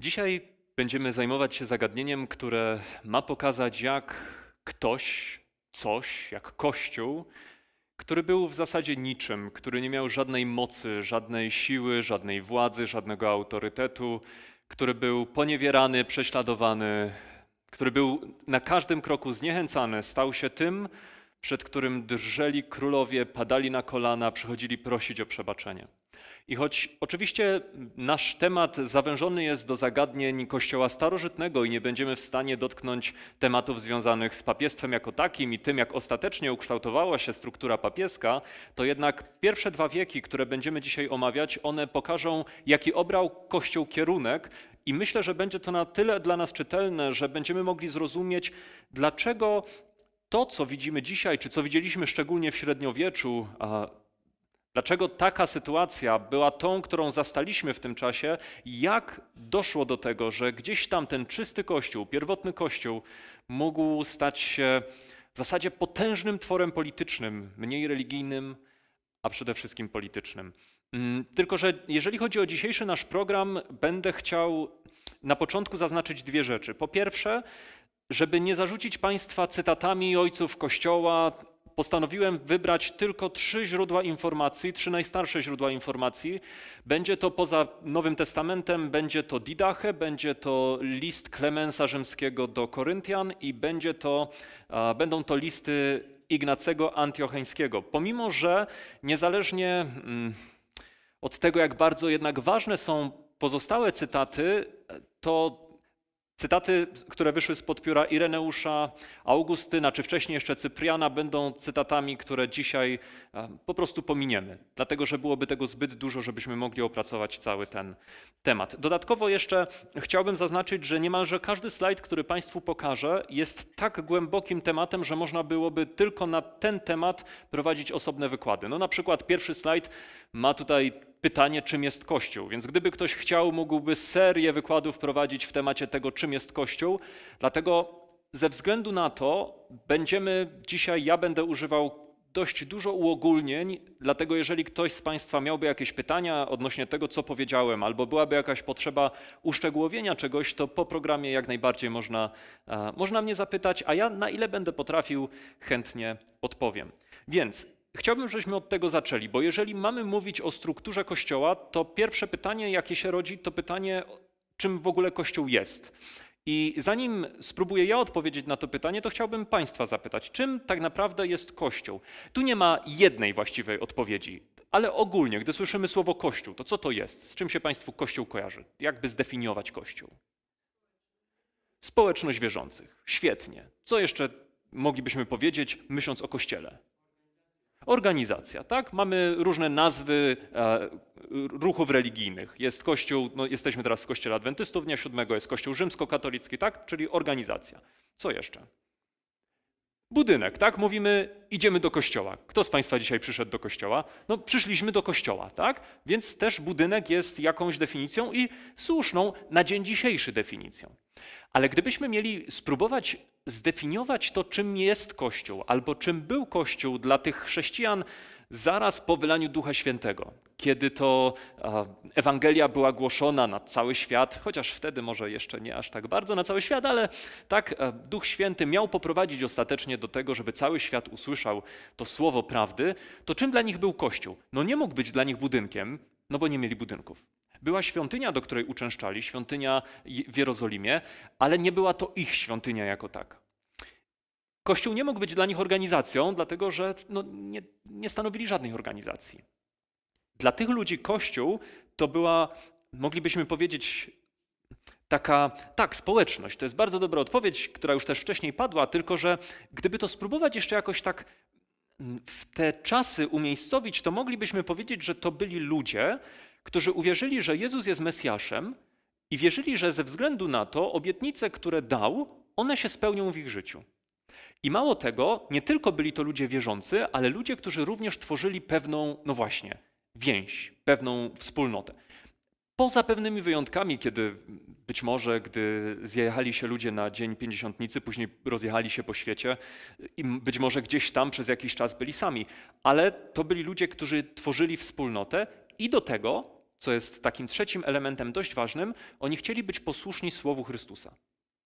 Dzisiaj będziemy zajmować się zagadnieniem, które ma pokazać, jak ktoś, coś, jak Kościół, który był w zasadzie niczym, który nie miał żadnej mocy, żadnej siły, żadnej władzy, żadnego autorytetu, który był poniewierany, prześladowany, który był na każdym kroku zniechęcany, stał się tym, przed którym drżeli królowie, padali na kolana, przychodzili prosić o przebaczenie. I choć oczywiście nasz temat zawężony jest do zagadnień Kościoła starożytnego i nie będziemy w stanie dotknąć tematów związanych z papiestwem jako takim i tym, jak ostatecznie ukształtowała się struktura papieska, to jednak pierwsze dwa wieki, które będziemy dzisiaj omawiać, one pokażą, jaki obrał Kościół kierunek i myślę, że będzie to na tyle dla nas czytelne, że będziemy mogli zrozumieć, dlaczego to, co widzimy dzisiaj, czy co widzieliśmy szczególnie w średniowieczu, Dlaczego taka sytuacja była tą, którą zastaliśmy w tym czasie? Jak doszło do tego, że gdzieś tam ten czysty kościół, pierwotny kościół mógł stać się w zasadzie potężnym tworem politycznym, mniej religijnym, a przede wszystkim politycznym? Mm, tylko, że jeżeli chodzi o dzisiejszy nasz program, będę chciał na początku zaznaczyć dwie rzeczy. Po pierwsze, żeby nie zarzucić Państwa cytatami ojców Kościoła, postanowiłem wybrać tylko trzy źródła informacji, trzy najstarsze źródła informacji. Będzie to poza Nowym Testamentem, będzie to Didache, będzie to list Klemensa Rzymskiego do Koryntian i będzie to, będą to listy Ignacego Antiocheńskiego. Pomimo, że niezależnie mm, od tego, jak bardzo jednak ważne są pozostałe cytaty, to Cytaty, które wyszły spod pióra Ireneusza, Augustyna, czy wcześniej jeszcze Cypriana, będą cytatami, które dzisiaj e, po prostu pominiemy, dlatego że byłoby tego zbyt dużo, żebyśmy mogli opracować cały ten temat. Dodatkowo jeszcze chciałbym zaznaczyć, że niemalże każdy slajd, który Państwu pokażę, jest tak głębokim tematem, że można byłoby tylko na ten temat prowadzić osobne wykłady. No na przykład pierwszy slajd ma tutaj pytanie, czym jest Kościół. Więc gdyby ktoś chciał, mógłby serię wykładów prowadzić w temacie tego, czym jest Kościół. Dlatego ze względu na to będziemy dzisiaj, ja będę używał dość dużo uogólnień, dlatego jeżeli ktoś z Państwa miałby jakieś pytania odnośnie tego, co powiedziałem, albo byłaby jakaś potrzeba uszczegółowienia czegoś, to po programie jak najbardziej można, e, można mnie zapytać, a ja na ile będę potrafił, chętnie odpowiem. Więc Chciałbym, żebyśmy od tego zaczęli, bo jeżeli mamy mówić o strukturze Kościoła, to pierwsze pytanie, jakie się rodzi, to pytanie, czym w ogóle Kościół jest. I zanim spróbuję ja odpowiedzieć na to pytanie, to chciałbym Państwa zapytać, czym tak naprawdę jest Kościół? Tu nie ma jednej właściwej odpowiedzi, ale ogólnie, gdy słyszymy słowo Kościół, to co to jest? Z czym się Państwu Kościół kojarzy? Jakby zdefiniować Kościół? Społeczność wierzących. Świetnie. Co jeszcze moglibyśmy powiedzieć, myśląc o Kościele? Organizacja, tak? Mamy różne nazwy e, ruchów religijnych. Jest kościół, no jesteśmy teraz w kościele adwentystów dnia siódmego, jest kościół rzymskokatolicki, tak? Czyli organizacja. Co jeszcze? Budynek, tak? Mówimy, idziemy do kościoła. Kto z Państwa dzisiaj przyszedł do kościoła? No, przyszliśmy do kościoła, tak? Więc też budynek jest jakąś definicją i słuszną na dzień dzisiejszy definicją. Ale gdybyśmy mieli spróbować zdefiniować to, czym jest Kościół, albo czym był Kościół dla tych chrześcijan zaraz po wylaniu Ducha Świętego, kiedy to Ewangelia była głoszona na cały świat, chociaż wtedy może jeszcze nie aż tak bardzo na cały świat, ale tak Duch Święty miał poprowadzić ostatecznie do tego, żeby cały świat usłyszał to słowo prawdy, to czym dla nich był Kościół? No nie mógł być dla nich budynkiem, no bo nie mieli budynków. Była świątynia, do której uczęszczali, świątynia w Jerozolimie, ale nie była to ich świątynia jako taka. Kościół nie mógł być dla nich organizacją, dlatego że no, nie, nie stanowili żadnej organizacji. Dla tych ludzi Kościół to była, moglibyśmy powiedzieć, taka, tak, społeczność. To jest bardzo dobra odpowiedź, która już też wcześniej padła, tylko że gdyby to spróbować jeszcze jakoś tak w te czasy umiejscowić, to moglibyśmy powiedzieć, że to byli ludzie, którzy uwierzyli, że Jezus jest Mesjaszem i wierzyli, że ze względu na to obietnice, które dał, one się spełnią w ich życiu. I mało tego, nie tylko byli to ludzie wierzący, ale ludzie, którzy również tworzyli pewną, no właśnie, więź, pewną wspólnotę. Poza pewnymi wyjątkami, kiedy być może, gdy zjechali się ludzie na Dzień Pięćdziesiątnicy, później rozjechali się po świecie i być może gdzieś tam przez jakiś czas byli sami, ale to byli ludzie, którzy tworzyli wspólnotę i do tego co jest takim trzecim elementem dość ważnym, oni chcieli być posłuszni Słowu Chrystusa.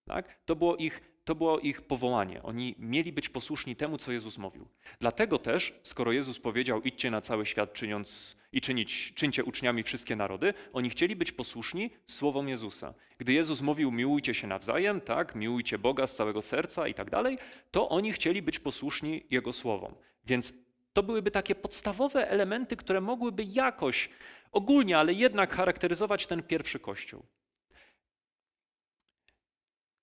Tak? To, było ich, to było ich powołanie. Oni mieli być posłuszni temu, co Jezus mówił. Dlatego też, skoro Jezus powiedział, idźcie na cały świat czyniąc i czynić, czyńcie uczniami wszystkie narody, oni chcieli być posłuszni słowom Jezusa. Gdy Jezus mówił, miłujcie się nawzajem, tak, miłujcie Boga z całego serca i tak dalej, to oni chcieli być posłuszni Jego słowom. Więc to byłyby takie podstawowe elementy, które mogłyby jakoś ogólnie, ale jednak charakteryzować ten pierwszy kościół.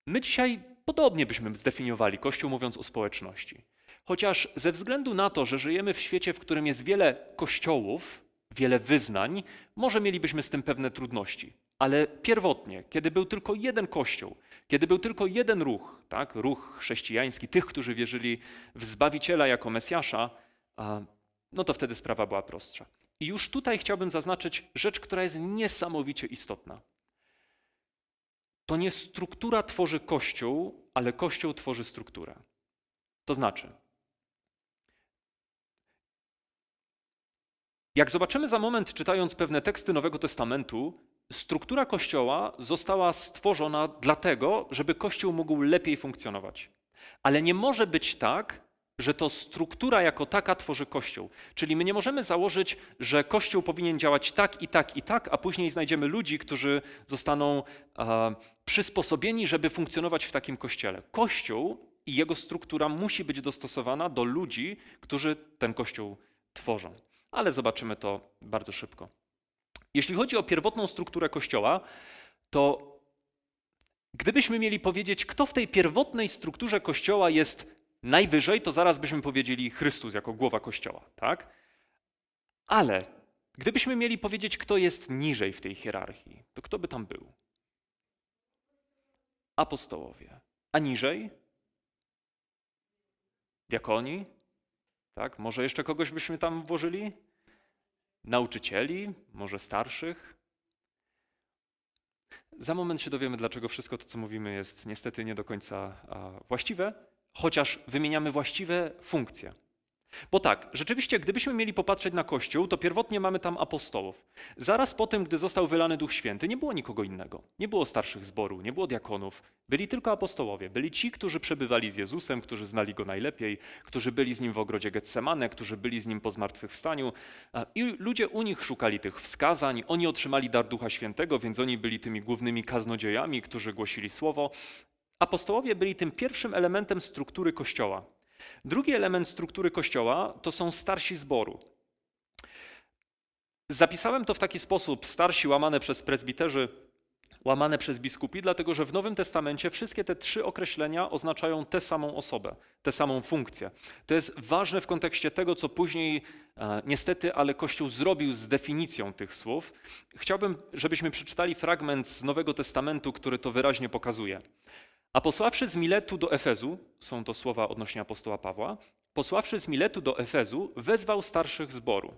My dzisiaj podobnie byśmy zdefiniowali Kościół, mówiąc o społeczności. Chociaż ze względu na to, że żyjemy w świecie, w którym jest wiele kościołów, wiele wyznań, może mielibyśmy z tym pewne trudności. Ale pierwotnie, kiedy był tylko jeden kościół, kiedy był tylko jeden ruch, tak, ruch chrześcijański, tych, którzy wierzyli w Zbawiciela jako Mesjasza, no to wtedy sprawa była prostsza. I już tutaj chciałbym zaznaczyć rzecz, która jest niesamowicie istotna. To nie struktura tworzy Kościół, ale Kościół tworzy strukturę. To znaczy, jak zobaczymy za moment, czytając pewne teksty Nowego Testamentu, struktura Kościoła została stworzona dlatego, żeby Kościół mógł lepiej funkcjonować. Ale nie może być tak, że to struktura jako taka tworzy Kościół. Czyli my nie możemy założyć, że Kościół powinien działać tak i tak i tak, a później znajdziemy ludzi, którzy zostaną e, przysposobieni, żeby funkcjonować w takim kościele. Kościół i jego struktura musi być dostosowana do ludzi, którzy ten kościół tworzą. Ale zobaczymy to bardzo szybko. Jeśli chodzi o pierwotną strukturę kościoła, to gdybyśmy mieli powiedzieć, kto w tej pierwotnej strukturze kościoła jest najwyżej, to zaraz byśmy powiedzieli Chrystus jako głowa Kościoła, tak? Ale gdybyśmy mieli powiedzieć, kto jest niżej w tej hierarchii, to kto by tam był? Apostołowie. A niżej? Diakoni? Tak? Może jeszcze kogoś byśmy tam włożyli? Nauczycieli? Może starszych? Za moment się dowiemy, dlaczego wszystko to, co mówimy, jest niestety nie do końca właściwe, chociaż wymieniamy właściwe funkcje. Bo tak, rzeczywiście, gdybyśmy mieli popatrzeć na Kościół, to pierwotnie mamy tam apostołów. Zaraz po tym, gdy został wylany Duch Święty, nie było nikogo innego. Nie było starszych zboru, nie było diakonów. Byli tylko apostołowie. Byli ci, którzy przebywali z Jezusem, którzy znali Go najlepiej, którzy byli z Nim w ogrodzie Getsemane, którzy byli z Nim po zmartwychwstaniu. I ludzie u nich szukali tych wskazań. Oni otrzymali dar Ducha Świętego, więc oni byli tymi głównymi kaznodziejami, którzy głosili Słowo. Apostołowie byli tym pierwszym elementem struktury Kościoła. Drugi element struktury Kościoła to są starsi zboru. Zapisałem to w taki sposób: starsi łamane przez prezbiterzy, łamane przez biskupi, dlatego że w Nowym Testamencie wszystkie te trzy określenia oznaczają tę samą osobę, tę samą funkcję. To jest ważne w kontekście tego, co później e, niestety, ale Kościół zrobił z definicją tych słów. Chciałbym, żebyśmy przeczytali fragment z Nowego Testamentu, który to wyraźnie pokazuje. A posławszy z Miletu do Efezu, są to słowa odnośnie apostoła Pawła, posławszy z Miletu do Efezu, wezwał starszych zboru.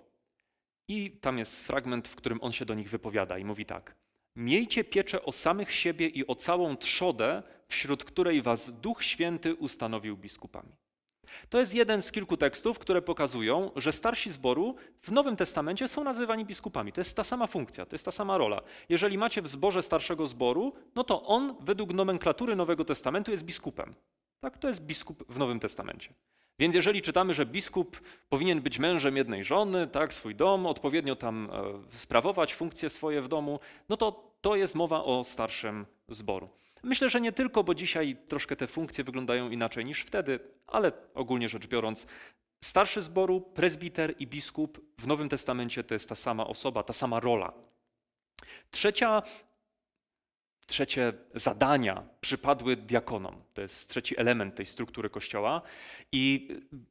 I tam jest fragment, w którym on się do nich wypowiada i mówi tak. Miejcie pieczę o samych siebie i o całą trzodę, wśród której was Duch Święty ustanowił biskupami. To jest jeden z kilku tekstów, które pokazują, że starsi zboru w Nowym Testamencie są nazywani biskupami. To jest ta sama funkcja, to jest ta sama rola. Jeżeli macie w zborze starszego zboru, no to on według nomenklatury Nowego Testamentu jest biskupem. Tak, to jest biskup w Nowym Testamencie. Więc jeżeli czytamy, że biskup powinien być mężem jednej żony, tak, swój dom, odpowiednio tam e, sprawować funkcje swoje w domu, no to to jest mowa o starszym zboru. Myślę, że nie tylko, bo dzisiaj troszkę te funkcje wyglądają inaczej niż wtedy, ale ogólnie rzecz biorąc, starszy zboru, prezbiter i biskup w Nowym Testamencie to jest ta sama osoba, ta sama rola. Trzecia, trzecie zadania przypadły diakonom. To jest trzeci element tej struktury Kościoła. I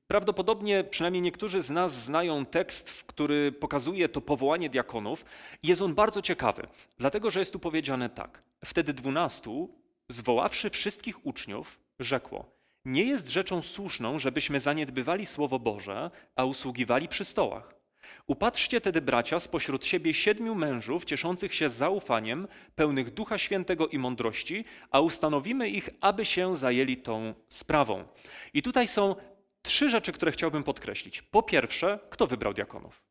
prawdopodobnie przynajmniej niektórzy z nas znają tekst, który pokazuje to powołanie diakonów. Jest on bardzo ciekawy, dlatego że jest tu powiedziane tak. Wtedy dwunastu zwoławszy wszystkich uczniów, rzekło: Nie jest rzeczą słuszną, żebyśmy zaniedbywali Słowo Boże, a usługiwali przy stołach. Upatrzcie tedy, bracia, spośród siebie siedmiu mężów, cieszących się zaufaniem, pełnych Ducha Świętego i mądrości, a ustanowimy ich, aby się zajęli tą sprawą. I tutaj są trzy rzeczy, które chciałbym podkreślić. Po pierwsze, kto wybrał diakonów?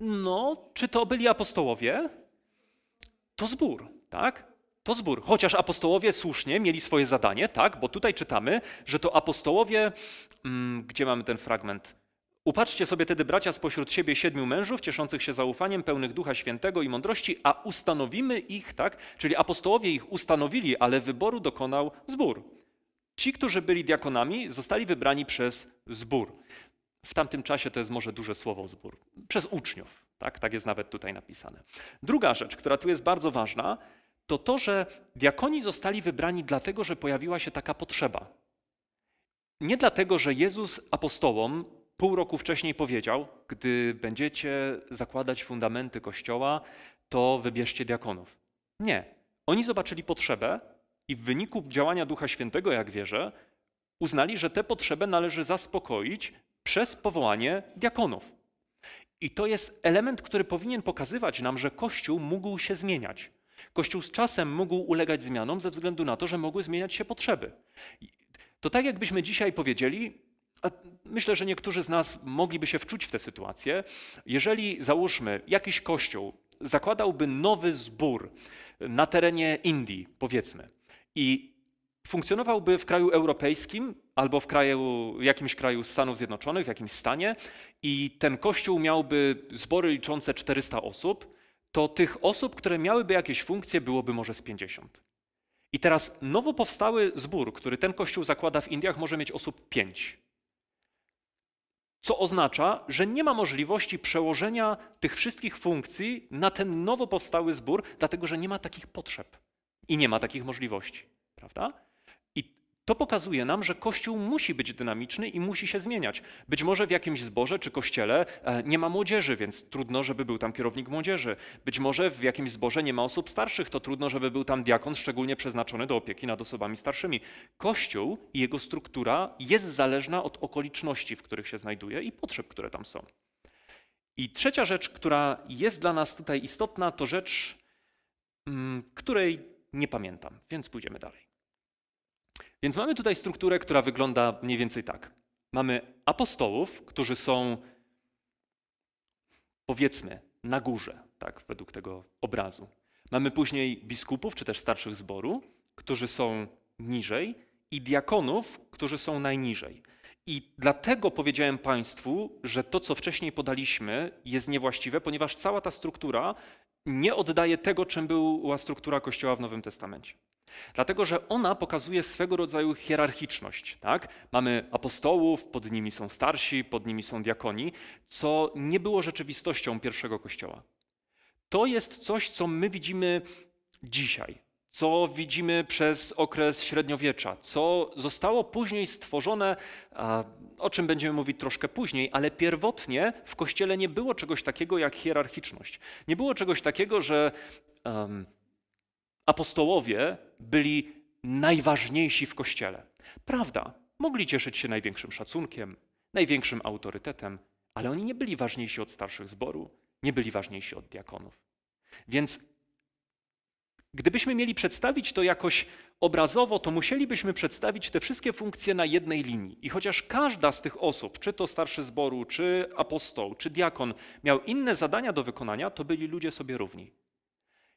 No, czy to byli apostołowie? To zbór, tak? To zbór. Chociaż apostołowie słusznie mieli swoje zadanie, tak? Bo tutaj czytamy, że to apostołowie, mm, gdzie mamy ten fragment? Upatrzcie sobie tedy, bracia, spośród siebie siedmiu mężów, cieszących się zaufaniem, pełnych Ducha Świętego i mądrości, a ustanowimy ich, tak? Czyli apostołowie ich ustanowili, ale wyboru dokonał zbór. Ci, którzy byli diakonami, zostali wybrani przez zbór. W tamtym czasie to jest może duże słowo zbór. Przez uczniów, tak? Tak jest nawet tutaj napisane. Druga rzecz, która tu jest bardzo ważna, to to, że diakoni zostali wybrani dlatego, że pojawiła się taka potrzeba. Nie dlatego, że Jezus apostołom pół roku wcześniej powiedział, gdy będziecie zakładać fundamenty kościoła, to wybierzcie diakonów. Nie. Oni zobaczyli potrzebę i w wyniku działania Ducha Świętego, jak wierzę, uznali, że tę potrzebę należy zaspokoić przez powołanie diakonów. I to jest element, który powinien pokazywać nam, że Kościół mógł się zmieniać. Kościół z czasem mógł ulegać zmianom ze względu na to, że mogły zmieniać się potrzeby. To tak jakbyśmy dzisiaj powiedzieli, a myślę, że niektórzy z nas mogliby się wczuć w tę sytuację, jeżeli załóżmy jakiś kościół zakładałby nowy zbór na terenie Indii, powiedzmy, i funkcjonowałby w kraju europejskim albo w kraju, jakimś kraju Stanów Zjednoczonych, w jakimś stanie, i ten kościół miałby zbory liczące 400 osób, to tych osób, które miałyby jakieś funkcje, byłoby może z 50. I teraz nowo powstały zbór, który ten kościół zakłada w Indiach, może mieć osób 5. Co oznacza, że nie ma możliwości przełożenia tych wszystkich funkcji na ten nowo powstały zbór, dlatego że nie ma takich potrzeb i nie ma takich możliwości. Prawda? To pokazuje nam, że Kościół musi być dynamiczny i musi się zmieniać. Być może w jakimś zborze czy kościele e, nie ma młodzieży, więc trudno, żeby był tam kierownik młodzieży. Być może w jakimś zborze nie ma osób starszych, to trudno, żeby był tam diakon szczególnie przeznaczony do opieki nad osobami starszymi. Kościół i jego struktura jest zależna od okoliczności, w których się znajduje i potrzeb, które tam są. I trzecia rzecz, która jest dla nas tutaj istotna, to rzecz, mm, której nie pamiętam, więc pójdziemy dalej. Więc mamy tutaj strukturę, która wygląda mniej więcej tak. Mamy apostołów, którzy są powiedzmy na górze, tak, według tego obrazu. Mamy później biskupów, czy też starszych zboru, którzy są niżej, i diakonów, którzy są najniżej. I dlatego powiedziałem Państwu, że to, co wcześniej podaliśmy, jest niewłaściwe, ponieważ cała ta struktura nie oddaje tego, czym była struktura Kościoła w Nowym Testamencie. Dlatego, że ona pokazuje swego rodzaju hierarchiczność. Tak? Mamy apostołów, pod nimi są starsi, pod nimi są diakoni, co nie było rzeczywistością pierwszego kościoła. To jest coś, co my widzimy dzisiaj, co widzimy przez okres średniowiecza, co zostało później stworzone, o czym będziemy mówić troszkę później, ale pierwotnie w kościele nie było czegoś takiego jak hierarchiczność. Nie było czegoś takiego, że. Um, apostołowie byli najważniejsi w kościele. Prawda, mogli cieszyć się największym szacunkiem, największym autorytetem, ale oni nie byli ważniejsi od starszych zboru, nie byli ważniejsi od diakonów. Więc gdybyśmy mieli przedstawić to jakoś obrazowo, to musielibyśmy przedstawić te wszystkie funkcje na jednej linii. I chociaż każda z tych osób, czy to starszy zboru, czy apostoł, czy diakon, miał inne zadania do wykonania, to byli ludzie sobie równi.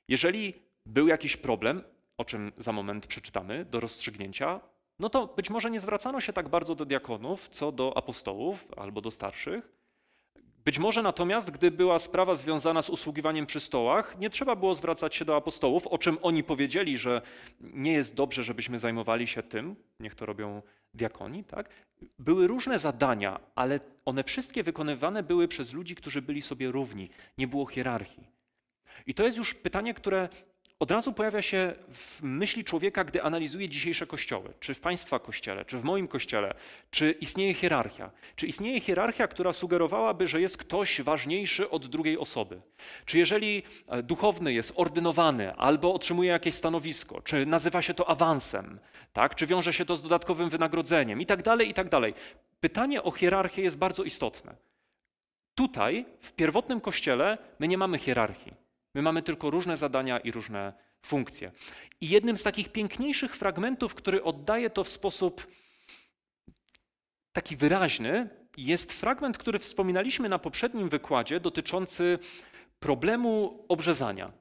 Jeżeli był jakiś problem, o czym za moment przeczytamy, do rozstrzygnięcia, no to być może nie zwracano się tak bardzo do diakonów, co do apostołów albo do starszych. Być może natomiast, gdy była sprawa związana z usługiwaniem przy stołach, nie trzeba było zwracać się do apostołów, o czym oni powiedzieli, że nie jest dobrze, żebyśmy zajmowali się tym, niech to robią diakoni. Tak? Były różne zadania, ale one wszystkie wykonywane były przez ludzi, którzy byli sobie równi. Nie było hierarchii. I to jest już pytanie, które od razu pojawia się w myśli człowieka, gdy analizuje dzisiejsze kościoły, czy w państwa kościele, czy w moim kościele, czy istnieje hierarchia. Czy istnieje hierarchia, która sugerowałaby, że jest ktoś ważniejszy od drugiej osoby? Czy jeżeli e, duchowny jest ordynowany albo otrzymuje jakieś stanowisko, czy nazywa się to awansem, tak? czy wiąże się to z dodatkowym wynagrodzeniem i tak dalej, i tak dalej. Pytanie o hierarchię jest bardzo istotne. Tutaj, w pierwotnym kościele, my nie mamy hierarchii. My mamy tylko różne zadania i różne funkcje. I jednym z takich piękniejszych fragmentów, który oddaje to w sposób taki wyraźny, jest fragment, który wspominaliśmy na poprzednim wykładzie dotyczący problemu obrzezania.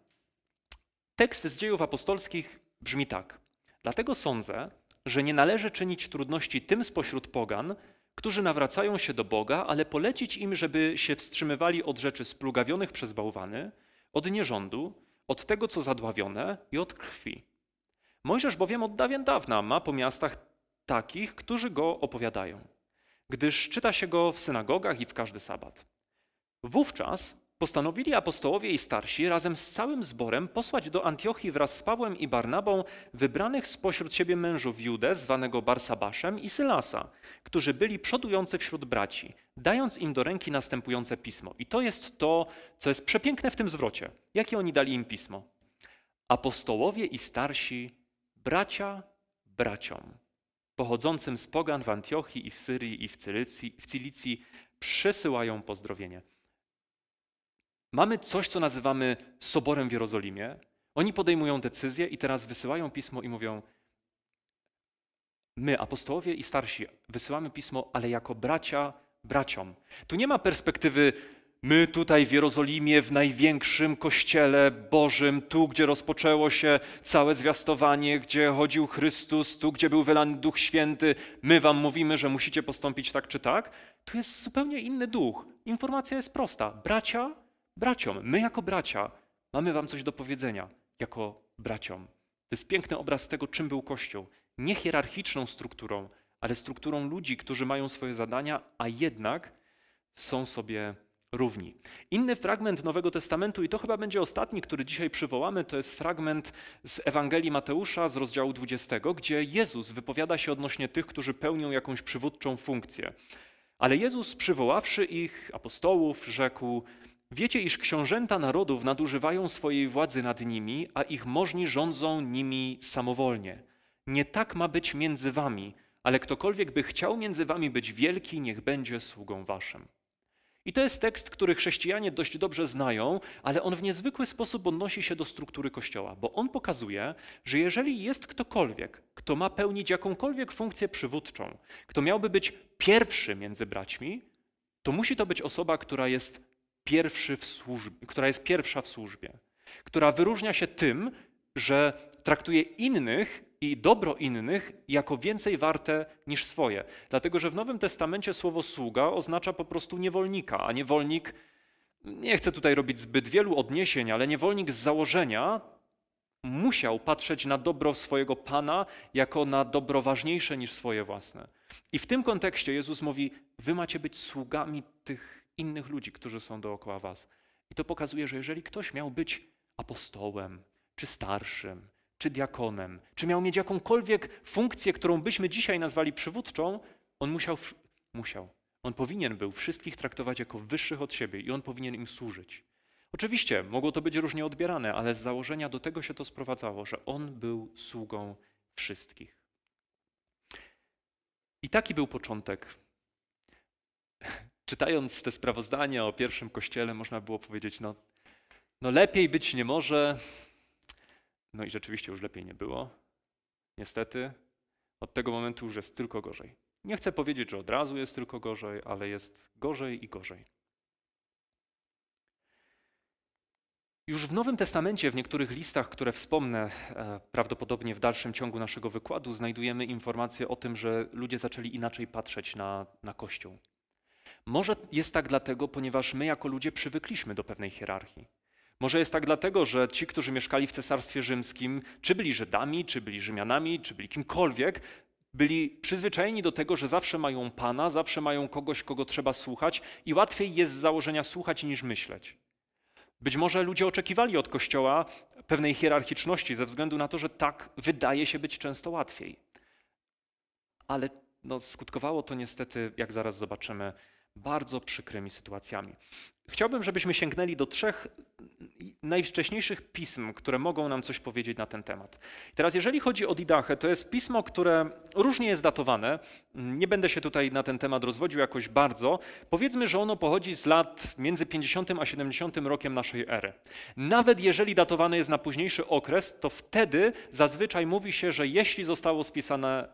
Tekst z dziejów apostolskich brzmi tak. Dlatego sądzę, że nie należy czynić trudności tym spośród pogan, którzy nawracają się do Boga, ale polecić im, żeby się wstrzymywali od rzeczy splugawionych przez bałwany, od nierządu, od tego, co zadławione i od krwi. Mojżesz bowiem od dawien dawna ma po miastach takich, którzy go opowiadają, gdyż czyta się go w synagogach i w każdy sabat. Wówczas postanowili apostołowie i starsi razem z całym zborem posłać do Antiochii wraz z Pawłem i Barnabą wybranych spośród siebie mężów Judę, zwanego Barsabaszem i Sylasa, którzy byli przodujący wśród braci, dając im do ręki następujące pismo. I to jest to, co jest przepiękne w tym zwrocie. Jakie oni dali im pismo? Apostołowie i starsi, bracia braciom, pochodzącym z pogan w Antiochii i w Syrii i w Cilicji, w Cilicji, przesyłają pozdrowienie. Mamy coś, co nazywamy Soborem w Jerozolimie. Oni podejmują decyzję i teraz wysyłają pismo i mówią: My, apostołowie i starsi, wysyłamy pismo, ale jako bracia braciom. Tu nie ma perspektywy My tutaj w Jerozolimie, w największym kościele Bożym, tu gdzie rozpoczęło się całe zwiastowanie, gdzie chodził Chrystus, tu gdzie był wylany Duch Święty, my wam mówimy, że musicie postąpić tak czy tak. Tu jest zupełnie inny duch. Informacja jest prosta. Bracia braciom. My jako bracia mamy wam coś do powiedzenia, jako braciom. To jest piękny obraz tego, czym był Kościół. Nie hierarchiczną strukturą, ale strukturą ludzi, którzy mają swoje zadania, a jednak są sobie równi. Inny fragment Nowego Testamentu, i to chyba będzie ostatni, który dzisiaj przywołamy, to jest fragment z Ewangelii Mateusza z rozdziału 20, gdzie Jezus wypowiada się odnośnie tych, którzy pełnią jakąś przywódczą funkcję. Ale Jezus, przywoławszy ich, apostołów, rzekł: Wiecie, iż książęta narodów nadużywają swojej władzy nad nimi, a ich możni rządzą nimi samowolnie. Nie tak ma być między wami, ale ktokolwiek by chciał między wami być wielki, niech będzie sługą waszym. I to jest tekst, który chrześcijanie dość dobrze znają, ale on w niezwykły sposób odnosi się do struktury Kościoła, bo on pokazuje, że jeżeli jest ktokolwiek, kto ma pełnić jakąkolwiek funkcję przywódczą, kto miałby być pierwszy między braćmi, to musi to być osoba, która jest pierwszy w służbie, która jest pierwsza w służbie, która wyróżnia się tym, że traktuje innych i dobro innych jako więcej warte niż swoje. Dlatego, że w Nowym Testamencie słowo sługa oznacza po prostu niewolnika, a niewolnik, nie chcę tutaj robić zbyt wielu odniesień, ale niewolnik z założenia musiał patrzeć na dobro swojego Pana jako na dobro ważniejsze niż swoje własne. I w tym kontekście Jezus mówi: Wy macie być sługami tych innych ludzi, którzy są dookoła was. I to pokazuje, że jeżeli ktoś miał być apostołem, czy starszym, czy diakonem, czy miał mieć jakąkolwiek funkcję, którą byśmy dzisiaj nazwali przywódczą, on musiał, musiał. On powinien był wszystkich traktować jako wyższych od siebie i on powinien im służyć. Oczywiście mogło to być różnie odbierane, ale z założenia do tego się to sprowadzało, że on był sługą wszystkich. I taki był początek czytając te sprawozdania o pierwszym kościele, można było powiedzieć, no, no lepiej być nie może. No i rzeczywiście już lepiej nie było. Niestety, od tego momentu już jest tylko gorzej. Nie chcę powiedzieć, że od razu jest tylko gorzej, ale jest gorzej i gorzej. Już w Nowym Testamencie, w niektórych listach, które wspomnę e, prawdopodobnie w dalszym ciągu naszego wykładu, znajdujemy informacje o tym, że ludzie zaczęli inaczej patrzeć na, na Kościół. Może jest tak dlatego, ponieważ my jako ludzie przywykliśmy do pewnej hierarchii. Może jest tak dlatego, że ci, którzy mieszkali w Cesarstwie Rzymskim, czy byli Żydami, czy byli Rzymianami, czy byli kimkolwiek, byli przyzwyczajeni do tego, że zawsze mają Pana, zawsze mają kogoś, kogo trzeba słuchać i łatwiej jest z założenia słuchać niż myśleć. Być może ludzie oczekiwali od Kościoła pewnej hierarchiczności ze względu na to, że tak wydaje się być często łatwiej. Ale no, skutkowało to niestety, jak zaraz zobaczymy, bardzo przykrymi sytuacjami. Chciałbym, żebyśmy sięgnęli do trzech najwcześniejszych pism, które mogą nam coś powiedzieć na ten temat. Teraz, jeżeli chodzi o Didachę, to jest pismo, które różnie jest datowane. Nie będę się tutaj na ten temat rozwodził jakoś bardzo. Powiedzmy, że ono pochodzi z lat między 50 a 70 rokiem naszej ery. Nawet jeżeli datowane jest na późniejszy okres, to wtedy zazwyczaj mówi się, że jeśli zostało spisane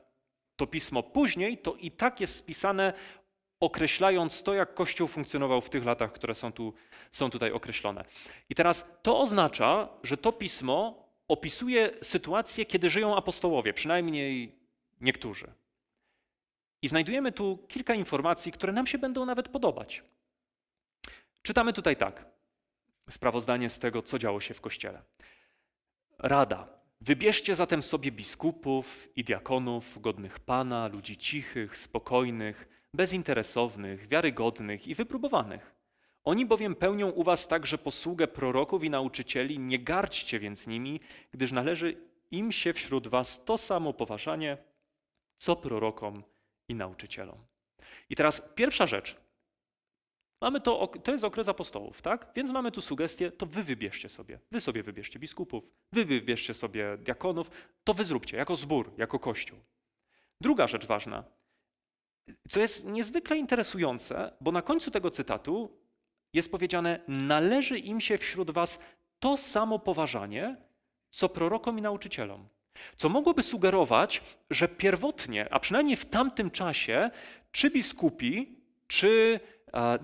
to pismo później, to i tak jest spisane określając to, jak Kościół funkcjonował w tych latach, które są, tu, są tutaj określone. I teraz to oznacza, że to pismo opisuje sytuację, kiedy żyją apostołowie, przynajmniej niektórzy. I znajdujemy tu kilka informacji, które nam się będą nawet podobać. Czytamy tutaj tak. Sprawozdanie z tego, co działo się w kościele. Rada. Wybierzcie zatem sobie biskupów i diakonów, godnych Pana, ludzi cichych, spokojnych, bezinteresownych, wiarygodnych i wypróbowanych. Oni bowiem pełnią u was także posługę proroków i nauczycieli, nie garćcie więc nimi, gdyż należy im się wśród was to samo poważanie, co prorokom i nauczycielom. I teraz pierwsza rzecz. Mamy to, to jest okres apostołów, tak? Więc mamy tu sugestię, to wy wybierzcie sobie. Wy sobie wybierzcie biskupów, wy wybierzcie sobie diakonów, to wy zróbcie jako zbór, jako kościół. Druga rzecz ważna, co jest niezwykle interesujące, bo na końcu tego cytatu jest powiedziane: Należy im się wśród was to samo poważanie, co prorokom i nauczycielom. Co mogłoby sugerować, że pierwotnie, a przynajmniej w tamtym czasie, czy biskupi, czy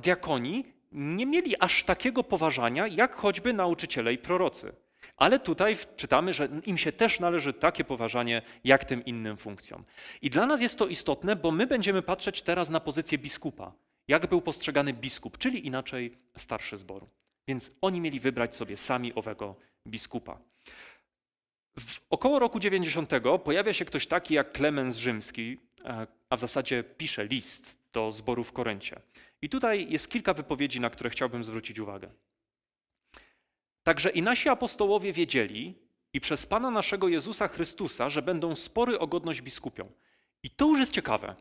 diakoni nie mieli aż takiego poważania, jak choćby nauczyciele i prorocy. Ale tutaj czytamy, że im się też należy takie poważanie, jak tym innym funkcjom. I dla nas jest to istotne, bo my będziemy patrzeć teraz na pozycję biskupa. Jak był postrzegany biskup, czyli inaczej starszy zboru. Więc oni mieli wybrać sobie sami owego biskupa. W około roku 90 pojawia się ktoś taki jak Klemens Rzymski, e, a w zasadzie pisze list do zboru w Koryncie. I tutaj jest kilka wypowiedzi, na które chciałbym zwrócić uwagę. Także i nasi apostołowie wiedzieli i przez Pana naszego Jezusa Chrystusa, że będą spory o godność biskupią. I to już jest ciekawe.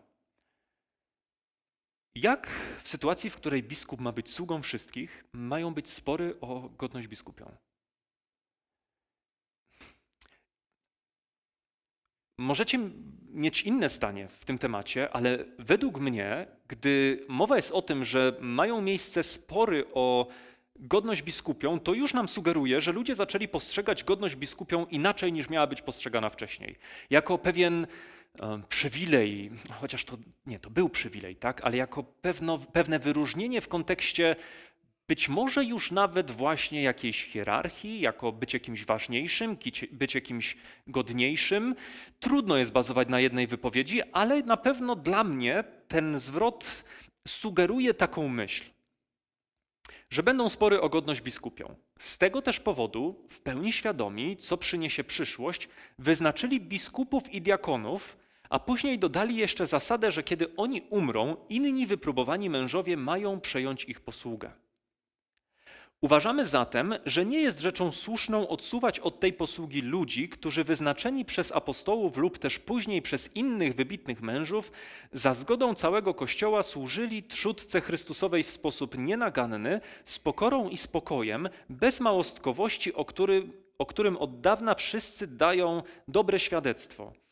Jak w sytuacji, w której biskup ma być sługą wszystkich, mają być spory o godność biskupią? Możecie mieć inne zdanie w tym temacie, ale według mnie, gdy mowa jest o tym, że mają miejsce spory o godność biskupią, to już nam sugeruje, że ludzie zaczęli postrzegać godność biskupią inaczej niż miała być postrzegana wcześniej. Jako pewien przywilej, chociaż to nie, to był przywilej, tak, ale jako pewno, pewne wyróżnienie w kontekście być może już nawet właśnie jakiejś hierarchii, jako być jakimś ważniejszym, być jakimś godniejszym. Trudno jest bazować na jednej wypowiedzi, ale na pewno dla mnie ten zwrot sugeruje taką myśl, że będą spory o godność biskupią. Z tego też powodu, w pełni świadomi, co przyniesie przyszłość, wyznaczyli biskupów i diakonów, a później dodali jeszcze zasadę, że kiedy oni umrą, inni wypróbowani mężowie mają przejąć ich posługę. Uważamy zatem, że nie jest rzeczą słuszną odsuwać od tej posługi ludzi, którzy wyznaczeni przez apostołów lub też później przez innych wybitnych mężów za zgodą całego Kościoła służyli trzódce Chrystusowej w sposób nienaganny, z pokorą i spokojem, bez małostkowości, o, który, o którym od dawna wszyscy dają dobre świadectwo.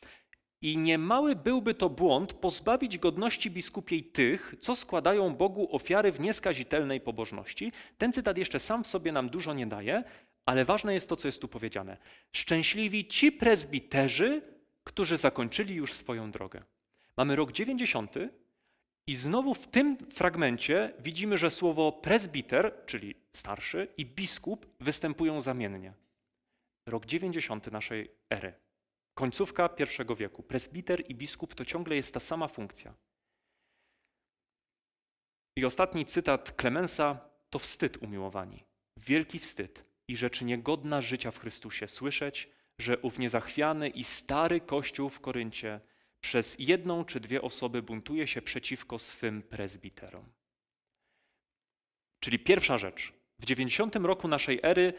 I niemały byłby to błąd pozbawić godności biskupiej tych, co składają Bogu ofiary w nieskazitelnej pobożności. Ten cytat jeszcze sam w sobie nam dużo nie daje, ale ważne jest to, co jest tu powiedziane. Szczęśliwi ci prezbiterzy, którzy zakończyli już swoją drogę. Mamy rok 90 i znowu w tym fragmencie widzimy, że słowo prezbiter, czyli starszy, i biskup występują zamiennie. Rok 90 naszej ery. Końcówka I wieku. Presbiter i biskup to ciągle jest ta sama funkcja. I ostatni cytat Klemensa to wstyd umiłowani. Wielki wstyd i rzecz niegodna życia w Chrystusie słyszeć, że ów niezachwiany i stary kościół w Koryncie przez jedną czy dwie osoby buntuje się przeciwko swym prezbiterom. Czyli pierwsza rzecz. W 90 roku naszej ery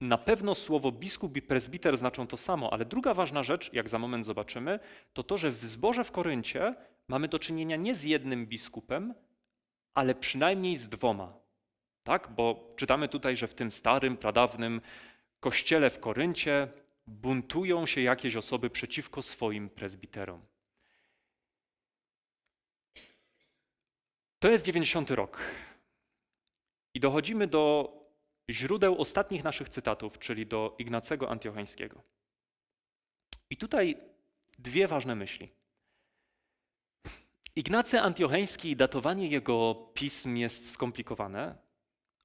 na pewno słowo biskup i prezbiter znaczą to samo, ale druga ważna rzecz, jak za moment zobaczymy, to to, że w zborze w Koryncie mamy do czynienia nie z jednym biskupem, ale przynajmniej z dwoma. Tak? Bo czytamy tutaj, że w tym starym, pradawnym kościele w Koryncie buntują się jakieś osoby przeciwko swoim prezbiterom. To jest 90 rok. I dochodzimy do źródeł ostatnich naszych cytatów, czyli do Ignacego Antiochańskiego. I tutaj dwie ważne myśli. Ignacy Antiocheński, datowanie jego pism jest skomplikowane.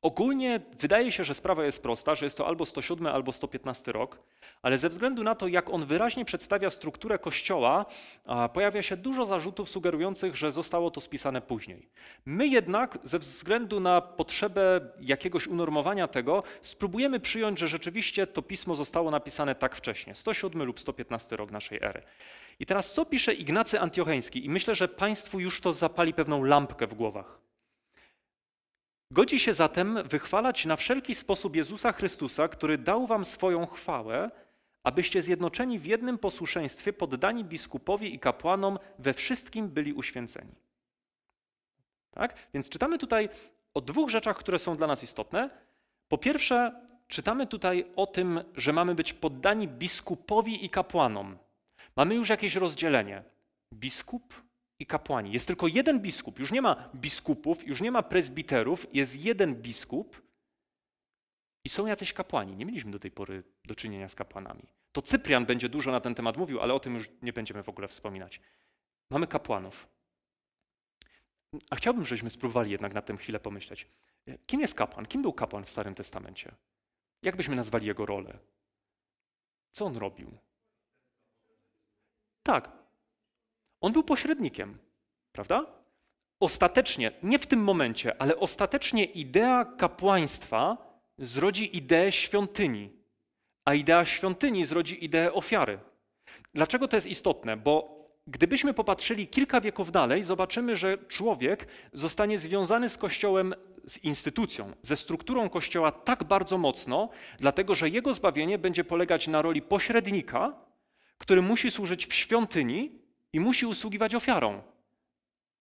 Ogólnie wydaje się, że sprawa jest prosta, że jest to albo 107, albo 115 rok, ale ze względu na to, jak on wyraźnie przedstawia strukturę Kościoła, pojawia się dużo zarzutów sugerujących, że zostało to spisane później. My jednak, ze względu na potrzebę jakiegoś unormowania tego, spróbujemy przyjąć, że rzeczywiście to pismo zostało napisane tak wcześnie, 107 lub 115 rok naszej ery. I teraz co pisze Ignacy Antiocheński? I myślę, że Państwu już to zapali pewną lampkę w głowach. Godzi się zatem wychwalać na wszelki sposób Jezusa Chrystusa, który dał wam swoją chwałę, abyście zjednoczeni w jednym posłuszeństwie, poddani biskupowi i kapłanom, we wszystkim byli uświęceni. Tak? Więc czytamy tutaj o dwóch rzeczach, które są dla nas istotne. Po pierwsze, czytamy tutaj o tym, że mamy być poddani biskupowi i kapłanom. Mamy już jakieś rozdzielenie. Biskup i kapłani. Jest tylko jeden biskup, już nie ma biskupów, już nie ma prezbiterów, jest jeden biskup i są jacyś kapłani. Nie mieliśmy do tej pory do czynienia z kapłanami. To Cyprian będzie dużo na ten temat mówił, ale o tym już nie będziemy w ogóle wspominać. Mamy kapłanów. A chciałbym, żebyśmy spróbowali jednak na tę chwilę pomyśleć. Kim jest kapłan? Kim był kapłan w Starym Testamencie? Jak byśmy nazwali jego rolę? Co on robił? Tak, on był pośrednikiem, prawda? Ostatecznie, nie w tym momencie, ale ostatecznie idea kapłaństwa zrodzi ideę świątyni, a idea świątyni zrodzi ideę ofiary. Dlaczego to jest istotne? Bo gdybyśmy popatrzyli kilka wieków dalej, zobaczymy, że człowiek zostanie związany z Kościołem, z instytucją, ze strukturą Kościoła tak bardzo mocno, dlatego że jego zbawienie będzie polegać na roli pośrednika, który musi służyć w świątyni, i musi usługiwać ofiarą.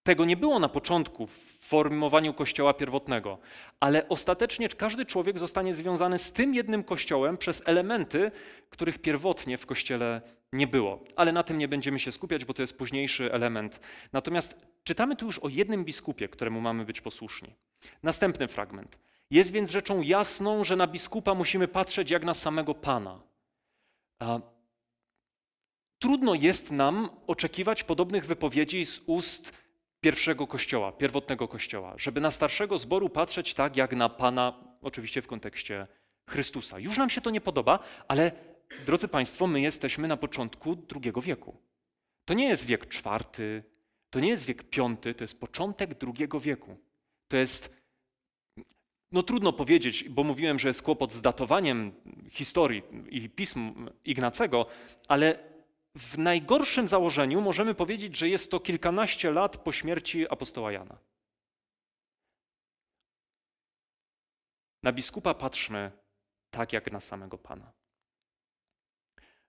Tego nie było na początku w formowaniu kościoła pierwotnego, ale ostatecznie każdy człowiek zostanie związany z tym jednym kościołem przez elementy, których pierwotnie w kościele nie było. Ale na tym nie będziemy się skupiać, bo to jest późniejszy element. Natomiast czytamy tu już o jednym biskupie, któremu mamy być posłuszni. Następny fragment. Jest więc rzeczą jasną, że na biskupa musimy patrzeć jak na samego Pana. Trudno jest nam oczekiwać podobnych wypowiedzi z ust pierwszego kościoła, pierwotnego kościoła, żeby na starszego zboru patrzeć tak jak na Pana, oczywiście w kontekście Chrystusa. Już nam się to nie podoba, ale drodzy Państwo, my jesteśmy na początku drugiego wieku. To nie jest wiek czwarty, to nie jest wiek piąty, to jest początek drugiego wieku. To jest, no trudno powiedzieć, bo mówiłem, że jest kłopot z datowaniem historii i pism Ignacego, ale w najgorszym założeniu możemy powiedzieć, że jest to kilkanaście lat po śmierci apostoła Jana. Na biskupa patrzmy tak jak na samego Pana.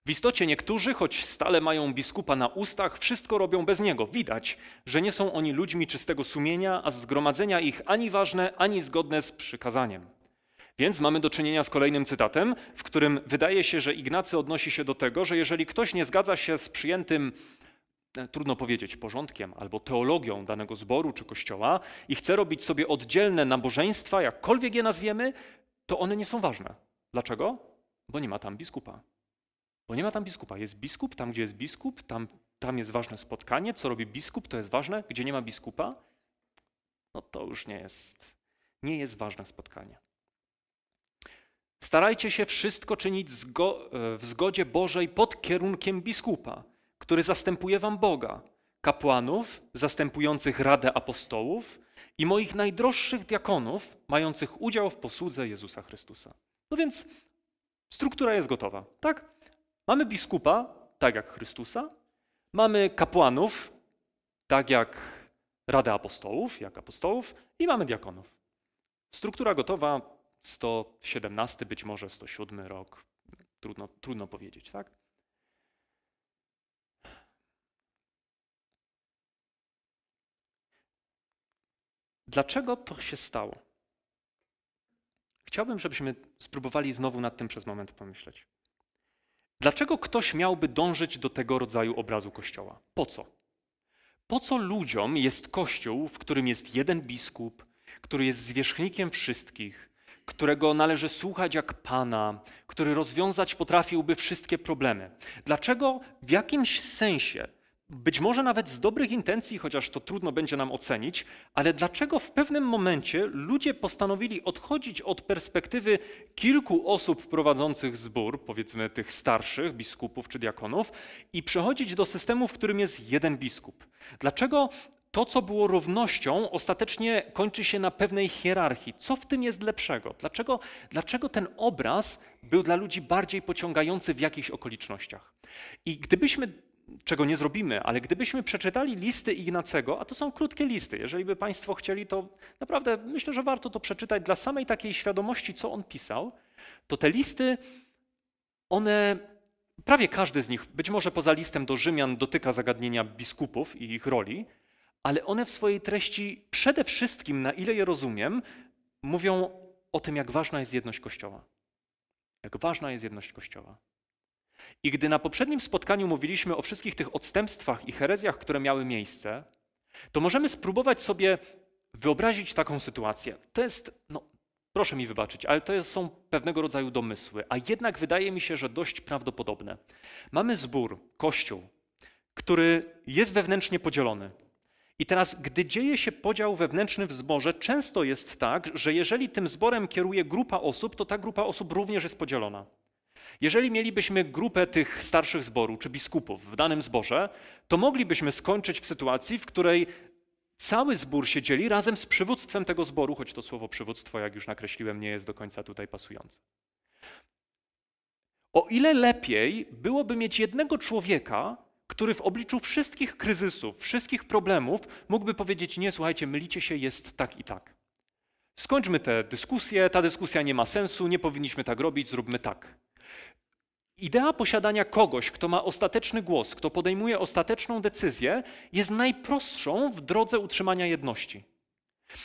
W istocie niektórzy, choć stale mają biskupa na ustach, wszystko robią bez niego. Widać, że nie są oni ludźmi czystego sumienia, a zgromadzenia ich ani ważne, ani zgodne z przykazaniem. Więc mamy do czynienia z kolejnym cytatem, w którym wydaje się, że Ignacy odnosi się do tego, że jeżeli ktoś nie zgadza się z przyjętym, e, trudno powiedzieć, porządkiem albo teologią danego zboru czy kościoła i chce robić sobie oddzielne nabożeństwa, jakkolwiek je nazwiemy, to one nie są ważne. Dlaczego? Bo nie ma tam biskupa. Bo nie ma tam biskupa. Jest biskup, tam gdzie jest biskup, tam, tam jest ważne spotkanie. Co robi biskup, to jest ważne. Gdzie nie ma biskupa, no to już nie jest, nie jest ważne spotkanie. Starajcie się wszystko czynić w zgodzie Bożej pod kierunkiem biskupa, który zastępuje wam Boga, kapłanów zastępujących Radę Apostołów i moich najdroższych diakonów mających udział w posłudze Jezusa Chrystusa. No więc struktura jest gotowa, tak? Mamy biskupa, tak jak Chrystusa, mamy kapłanów, tak jak Radę Apostołów, jak apostołów i mamy diakonów. Struktura gotowa, 117, być może 107 rok, trudno, trudno powiedzieć, tak? Dlaczego to się stało? Chciałbym, żebyśmy spróbowali znowu nad tym przez moment pomyśleć. Dlaczego ktoś miałby dążyć do tego rodzaju obrazu Kościoła? Po co? Po co ludziom jest Kościół, w którym jest jeden biskup, który jest zwierzchnikiem wszystkich, którego należy słuchać jak Pana, który rozwiązać potrafiłby wszystkie problemy. Dlaczego w jakimś sensie być może nawet z dobrych intencji, chociaż to trudno będzie nam ocenić, ale dlaczego w pewnym momencie ludzie postanowili odchodzić od perspektywy kilku osób prowadzących zbór, powiedzmy tych starszych biskupów czy diakonów, i przechodzić do systemu, w którym jest jeden biskup? Dlaczego to, co było równością, ostatecznie kończy się na pewnej hierarchii. Co w tym jest lepszego? Dlaczego, dlaczego ten obraz był dla ludzi bardziej pociągający w jakichś okolicznościach? I gdybyśmy czego nie zrobimy, ale gdybyśmy przeczytali listy Ignacego, a to są krótkie listy, jeżeli by Państwo chcieli, to naprawdę myślę, że warto to przeczytać dla samej takiej świadomości, co on pisał, to te listy, one, prawie każdy z nich, być może poza listem do Rzymian, dotyka zagadnienia biskupów i ich roli, ale one w swojej treści przede wszystkim, na ile je rozumiem, mówią o tym, jak ważna jest jedność Kościoła. Jak ważna jest jedność Kościoła. I gdy na poprzednim spotkaniu mówiliśmy o wszystkich tych odstępstwach i herezjach, które miały miejsce, to możemy spróbować sobie wyobrazić taką sytuację. To jest, no, proszę mi wybaczyć, ale to są pewnego rodzaju domysły, a jednak wydaje mi się, że dość prawdopodobne. Mamy zbór, kościół, który jest wewnętrznie podzielony. I teraz, gdy dzieje się podział wewnętrzny w zborze, często jest tak, że jeżeli tym zborem kieruje grupa osób, to ta grupa osób również jest podzielona. Jeżeli mielibyśmy grupę tych starszych zboru czy biskupów w danym zborze, to moglibyśmy skończyć w sytuacji, w której cały zbór się dzieli razem z przywództwem tego zboru, choć to słowo przywództwo, jak już nakreśliłem, nie jest do końca tutaj pasujące. O ile lepiej byłoby mieć jednego człowieka, który w obliczu wszystkich kryzysów, wszystkich problemów mógłby powiedzieć: Nie, słuchajcie, mylicie się, jest tak i tak. Skończmy tę dyskusję, ta dyskusja nie ma sensu, nie powinniśmy tak robić, zróbmy tak. Idea posiadania kogoś, kto ma ostateczny głos, kto podejmuje ostateczną decyzję, jest najprostszą w drodze utrzymania jedności.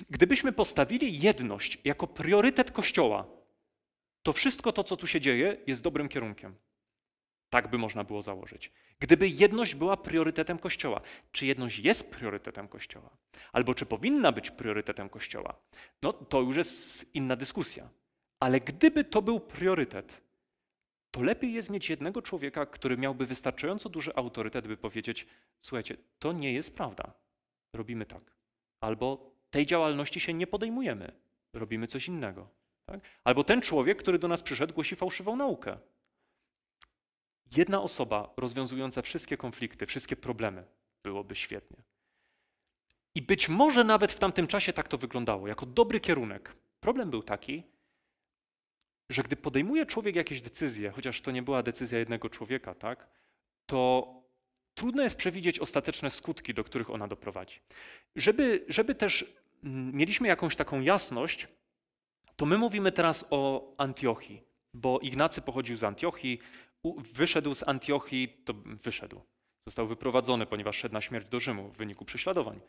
Gdybyśmy postawili jedność jako priorytet Kościoła, to wszystko to, co tu się dzieje, jest dobrym kierunkiem. Tak by można było założyć. Gdyby jedność była priorytetem Kościoła, czy jedność jest priorytetem Kościoła, albo czy powinna być priorytetem Kościoła, no to już jest inna dyskusja. Ale gdyby to był priorytet, to lepiej jest mieć jednego człowieka, który miałby wystarczająco duży autorytet, by powiedzieć: Słuchajcie, to nie jest prawda, robimy tak. Albo tej działalności się nie podejmujemy, robimy coś innego. Tak? Albo ten człowiek, który do nas przyszedł, głosi fałszywą naukę. Jedna osoba rozwiązująca wszystkie konflikty, wszystkie problemy byłoby świetnie. I być może nawet w tamtym czasie tak to wyglądało, jako dobry kierunek. Problem był taki, że gdy podejmuje człowiek jakieś decyzje, chociaż to nie była decyzja jednego człowieka, tak, to trudno jest przewidzieć ostateczne skutki, do których ona doprowadzi. Żeby, żeby też mm, mieliśmy jakąś taką jasność, to my mówimy teraz o Antiochii, bo Ignacy pochodził z Antiochii, wyszedł z Antiochii, to wyszedł, został wyprowadzony, ponieważ szedł na śmierć do Rzymu w wyniku prześladowań.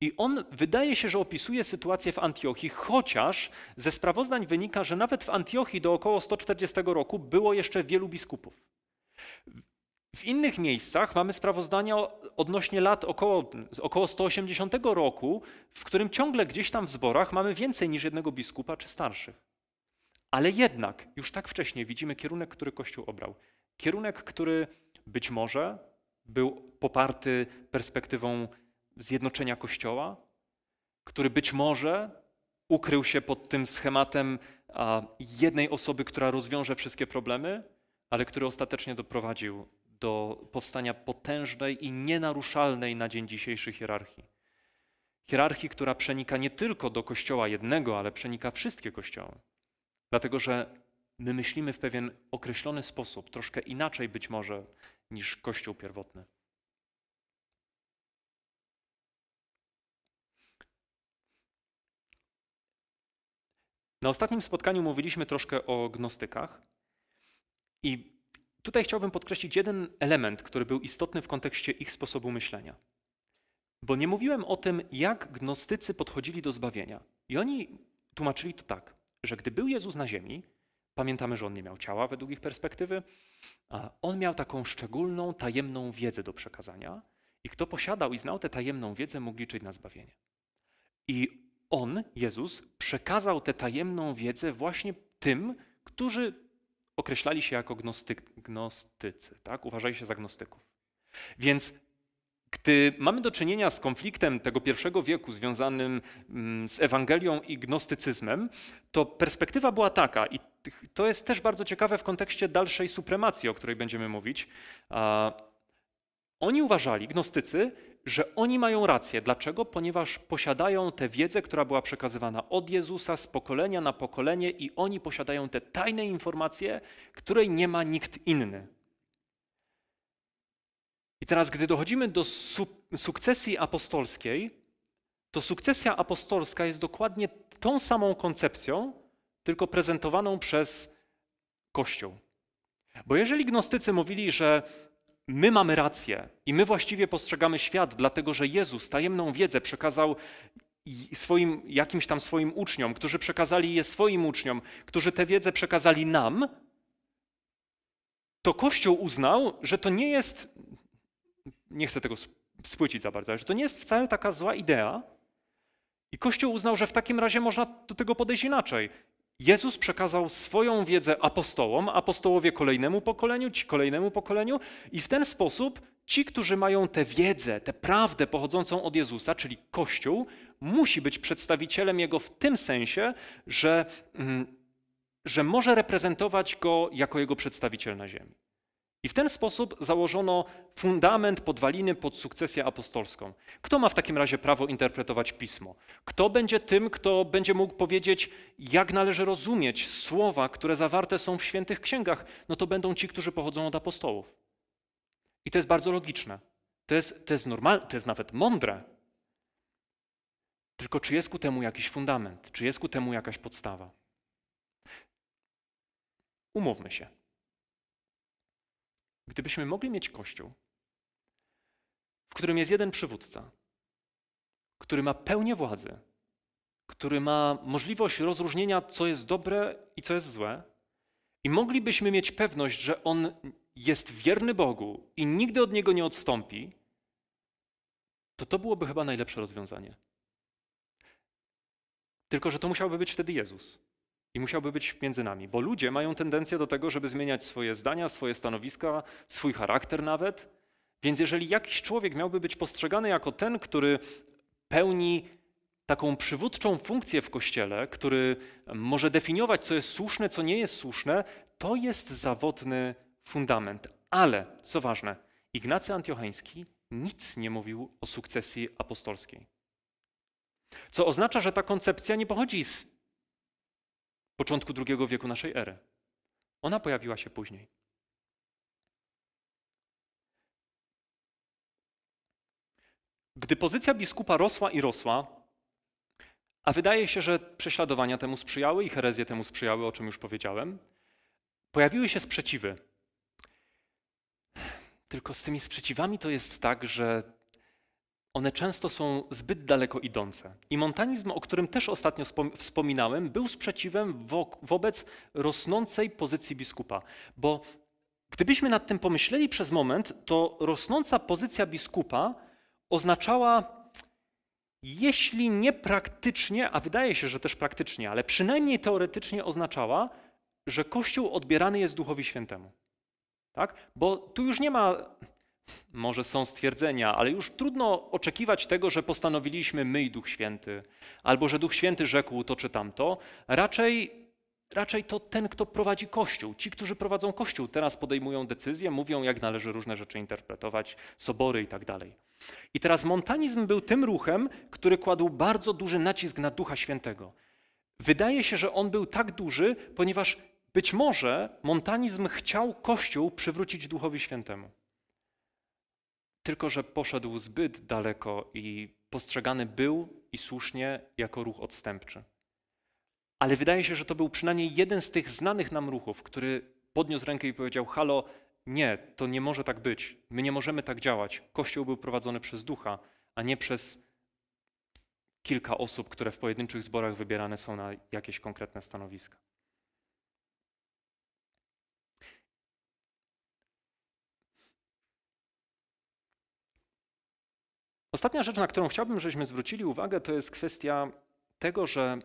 I on wydaje się, że opisuje sytuację w Antiochii, chociaż ze sprawozdań wynika, że nawet w Antiochii do około 140 roku było jeszcze wielu biskupów. W innych miejscach mamy sprawozdania odnośnie lat około, około 180 roku, w którym ciągle gdzieś tam w zborach mamy więcej niż jednego biskupa czy starszych. Ale jednak już tak wcześnie widzimy kierunek, który Kościół obrał. Kierunek, który być może był poparty perspektywą zjednoczenia Kościoła, który być może ukrył się pod tym schematem jednej osoby, która rozwiąże wszystkie problemy, ale który ostatecznie doprowadził do powstania potężnej i nienaruszalnej na dzień dzisiejszy hierarchii. Hierarchii, która przenika nie tylko do kościoła jednego, ale przenika wszystkie kościoły. Dlatego, że my myślimy w pewien określony sposób, troszkę inaczej być może niż kościół pierwotny. Na ostatnim spotkaniu mówiliśmy troszkę o gnostykach i tutaj chciałbym podkreślić jeden element, który był istotny w kontekście ich sposobu myślenia. Bo nie mówiłem o tym, jak gnostycy podchodzili do zbawienia. I oni tłumaczyli to tak, że gdy był Jezus na ziemi, pamiętamy, że on nie miał ciała według ich perspektywy, a on miał taką szczególną, tajemną wiedzę do przekazania i kto posiadał i znał tę tajemną wiedzę, mógł liczyć na zbawienie. I on, Jezus, przekazał tę tajemną wiedzę właśnie tym, którzy określali się jako gnostyk, gnostycy, tak? uważali się za gnostyków. Więc Gdy mamy do czynienia z konfliktem tego pierwszego wieku związanym mm, z Ewangelią i gnostycyzmem, to perspektywa była taka, i to jest też bardzo ciekawe w kontekście dalszej supremacji, o której będziemy mówić. Oni uważali, gnostycy, że oni mają rację. Dlaczego? Ponieważ posiadają tę wiedzę, która była przekazywana od Jezusa z pokolenia na pokolenie, i oni posiadają te tajne informacje, której nie ma nikt inny. I teraz, gdy dochodzimy do su sukcesji apostolskiej, to sukcesja apostolska jest dokładnie tą samą koncepcją, tylko prezentowaną przez Kościół. Bo jeżeli gnostycy mówili, że my mamy rację i my właściwie postrzegamy świat, dlatego że Jezus tajemną wiedzę przekazał swoim, jakimś tam swoim uczniom, którzy przekazali je swoim uczniom, którzy tę wiedzę przekazali nam, to Kościół uznał, że to nie jest nie chcę tego spłycić za bardzo, ale że to nie jest wcale taka zła idea. I Kościół uznał, że w takim razie można do tego podejść inaczej. Jezus przekazał swoją wiedzę apostołom, apostołowie kolejnemu pokoleniu, ci kolejnemu pokoleniu, i w ten sposób ci, którzy mają tę wiedzę, tę prawdę pochodzącą od Jezusa, czyli Kościół, musi być przedstawicielem Jego w tym sensie, że, mm, że może reprezentować Go jako Jego przedstawiciel na ziemi. I w ten sposób założono fundament, podwaliny pod sukcesję apostolską. Kto ma w takim razie prawo interpretować pismo? Kto będzie tym, kto będzie mógł powiedzieć, jak należy rozumieć słowa, które zawarte są w świętych księgach? No to będą ci, którzy pochodzą od apostołów. I to jest bardzo logiczne. To jest, to jest normalne, to jest nawet mądre. Tylko czy jest ku temu jakiś fundament? Czy jest ku temu jakaś podstawa? Umówmy się. Gdybyśmy mogli mieć kościół, w którym jest jeden przywódca, który ma pełnię władzy, który ma możliwość rozróżnienia, co jest dobre i co jest złe, i moglibyśmy mieć pewność, że on jest wierny Bogu i nigdy od niego nie odstąpi, to to byłoby chyba najlepsze rozwiązanie. Tylko, że to musiałby być wtedy Jezus. I musiałby być między nami, bo ludzie mają tendencję do tego, żeby zmieniać swoje zdania, swoje stanowiska, swój charakter nawet. Więc jeżeli jakiś człowiek miałby być postrzegany jako ten, który pełni taką przywódczą funkcję w kościele, który może definiować, co jest słuszne, co nie jest słuszne, to jest zawodny fundament. Ale, co ważne, Ignacy Antiocheński nic nie mówił o sukcesji apostolskiej. Co oznacza, że ta koncepcja nie pochodzi z początku II wieku naszej ery. Ona pojawiła się później. Gdy pozycja biskupa rosła i rosła, a wydaje się, że prześladowania temu sprzyjały i herezje temu sprzyjały, o czym już powiedziałem, pojawiły się sprzeciwy. Tylko z tymi sprzeciwami to jest tak, że one często są zbyt daleko idące. I montanizm, o którym też ostatnio wspominałem, był sprzeciwem wo wobec rosnącej pozycji biskupa. Bo gdybyśmy nad tym pomyśleli przez moment, to rosnąca pozycja biskupa oznaczała, jeśli nie praktycznie, a wydaje się, że też praktycznie, ale przynajmniej teoretycznie oznaczała, że Kościół odbierany jest Duchowi Świętemu. Tak? Bo tu już nie ma może są stwierdzenia, ale już trudno oczekiwać tego, że postanowiliśmy my i Duch Święty, albo że Duch Święty rzekł to czy tamto. Raczej, raczej to ten, kto prowadzi Kościół. Ci, którzy prowadzą Kościół, teraz podejmują decyzje, mówią, jak należy różne rzeczy interpretować, sobory i tak dalej. I teraz montanizm był tym ruchem, który kładł bardzo duży nacisk na Ducha Świętego. Wydaje się, że on był tak duży, ponieważ być może montanizm chciał Kościół przywrócić Duchowi Świętemu. Tylko, że poszedł zbyt daleko i postrzegany był i słusznie jako ruch odstępczy. Ale wydaje się, że to był przynajmniej jeden z tych znanych nam ruchów, który podniósł rękę i powiedział: Halo, nie, to nie może tak być. My nie możemy tak działać. Kościół był prowadzony przez ducha, a nie przez kilka osób, które w pojedynczych zborach wybierane są na jakieś konkretne stanowiska. Ostatnia rzecz, na którą chciałbym, żebyśmy zwrócili uwagę, to jest kwestia tego, że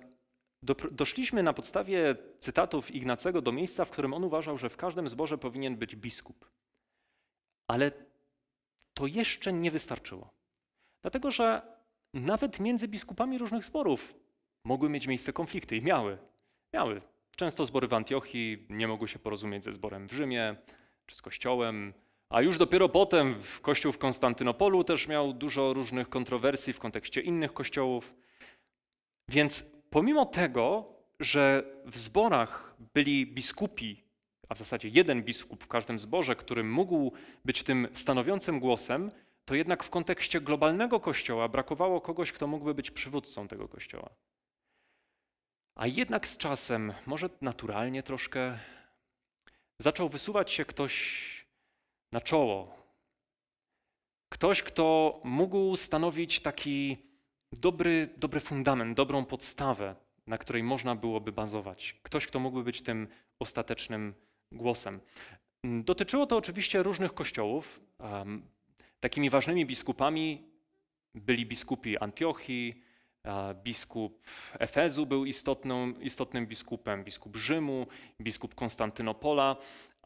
do, doszliśmy na podstawie cytatów Ignacego do miejsca, w którym on uważał, że w każdym zborze powinien być biskup. Ale to jeszcze nie wystarczyło. Dlatego, że nawet między biskupami różnych zborów mogły mieć miejsce konflikty i miały. Miały. Często zbory w Antiochii nie mogły się porozumieć ze zborem w Rzymie czy z kościołem, a już dopiero potem kościół w Konstantynopolu też miał dużo różnych kontrowersji w kontekście innych kościołów. Więc pomimo tego, że w zborach byli biskupi, a w zasadzie jeden biskup w każdym zborze, który mógł być tym stanowiącym głosem, to jednak w kontekście globalnego kościoła brakowało kogoś, kto mógłby być przywódcą tego kościoła. A jednak z czasem, może naturalnie troszkę, zaczął wysuwać się ktoś na czoło. Ktoś, kto mógł stanowić taki dobry, dobry fundament, dobrą podstawę, na której można byłoby bazować. Ktoś, kto mógłby być tym ostatecznym głosem. Dotyczyło to oczywiście różnych kościołów. Takimi ważnymi biskupami byli biskupi Antiochii, biskup Efezu był istotną, istotnym biskupem, biskup Rzymu, biskup Konstantynopola,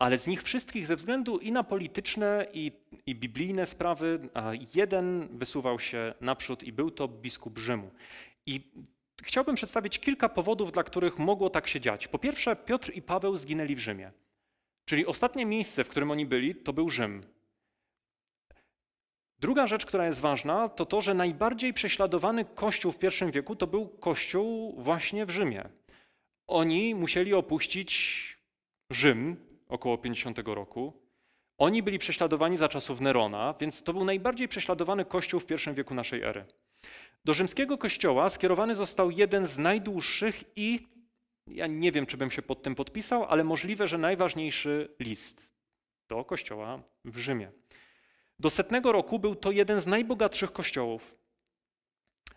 ale z nich wszystkich ze względu i na polityczne i, i biblijne sprawy jeden wysuwał się naprzód i był to biskup Rzymu. I chciałbym przedstawić kilka powodów, dla których mogło tak się dziać. Po pierwsze, Piotr i Paweł zginęli w Rzymie. Czyli ostatnie miejsce, w którym oni byli, to był Rzym. Druga rzecz, która jest ważna, to to, że najbardziej prześladowany kościół w I wieku to był kościół właśnie w Rzymie. Oni musieli opuścić Rzym około 50 roku. Oni byli prześladowani za czasów Nerona, więc to był najbardziej prześladowany kościół w I wieku naszej ery. Do rzymskiego kościoła skierowany został jeden z najdłuższych i ja nie wiem, czy bym się pod tym podpisał, ale możliwe, że najważniejszy list do kościoła w Rzymie. Do setnego roku był to jeden z najbogatszych kościołów.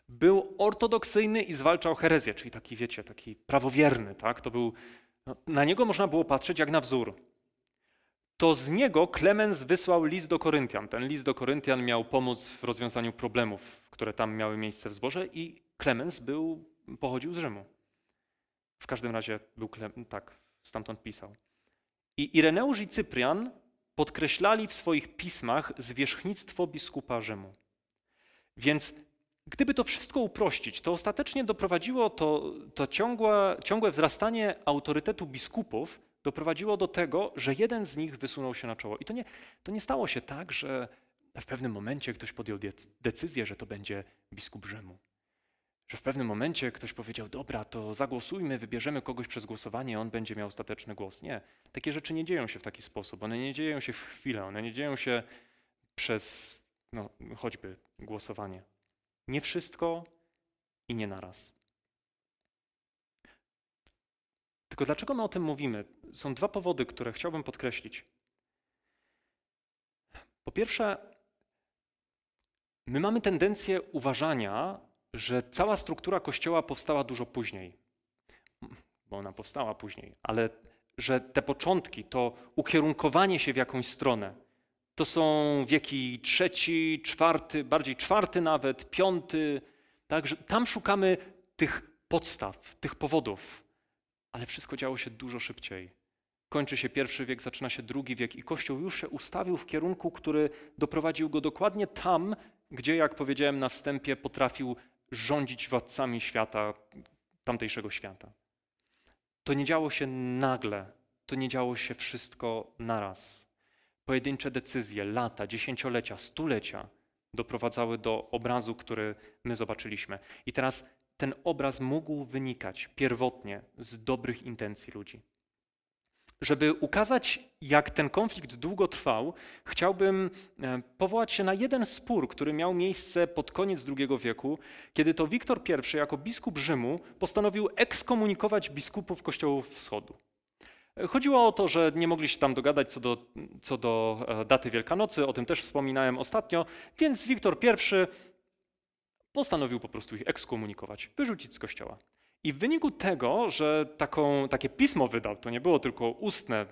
Był ortodoksyjny i zwalczał herezję, czyli taki, wiecie, taki prawowierny. Tak? To był, na niego można było patrzeć jak na wzór. To z niego Klemens wysłał list do Koryntian. Ten list do Koryntian miał pomóc w rozwiązaniu problemów, które tam miały miejsce w zborze i Klemens był, pochodził z Rzymu. W każdym razie był, tak, stamtąd pisał. I Ireneusz i Cyprian podkreślali w swoich pismach zwierzchnictwo biskupa Rzymu. Więc gdyby to wszystko uprościć, to ostatecznie doprowadziło to, to ciągłe, ciągłe wzrastanie autorytetu biskupów doprowadziło do tego, że jeden z nich wysunął się na czoło. I to nie, to nie stało się tak, że w pewnym momencie ktoś podjął decyzję, że to będzie biskup Rzymu. Że w pewnym momencie ktoś powiedział, dobra, to zagłosujmy, wybierzemy kogoś przez głosowanie, on będzie miał ostateczny głos. Nie, takie rzeczy nie dzieją się w taki sposób. One nie dzieją się w chwilę, one nie dzieją się przez no, choćby głosowanie. Nie wszystko i nie naraz. Tylko dlaczego my o tym mówimy? Są dwa powody, które chciałbym podkreślić. Po pierwsze, my mamy tendencję uważania, że cała struktura Kościoła powstała dużo później, bo ona powstała później, ale że te początki, to ukierunkowanie się w jakąś stronę, to są wieki trzeci, czwarty, bardziej czwarty nawet, piąty. Także tam szukamy tych podstaw, tych powodów, ale wszystko działo się dużo szybciej. Kończy się pierwszy wiek, zaczyna się drugi wiek i Kościół już się ustawił w kierunku, który doprowadził go dokładnie tam, gdzie, jak powiedziałem na wstępie, potrafił rządzić władcami świata, tamtejszego świata. To nie działo się nagle, to nie działo się wszystko naraz. Pojedyncze decyzje, lata, dziesięciolecia, stulecia doprowadzały do obrazu, który my zobaczyliśmy. I teraz ten obraz mógł wynikać pierwotnie z dobrych intencji ludzi. Żeby ukazać, jak ten konflikt długo trwał, chciałbym e, powołać się na jeden spór, który miał miejsce pod koniec II wieku, kiedy to Wiktor I jako biskup Rzymu postanowił ekskomunikować biskupów kościołów wschodu. Chodziło o to, że nie mogli się tam dogadać co do, co do e, daty Wielkanocy, o tym też wspominałem ostatnio, więc Wiktor I postanowił po prostu ich ekskomunikować, wyrzucić z kościoła. I w wyniku tego, że taką, takie pismo wydał, to nie było tylko ustne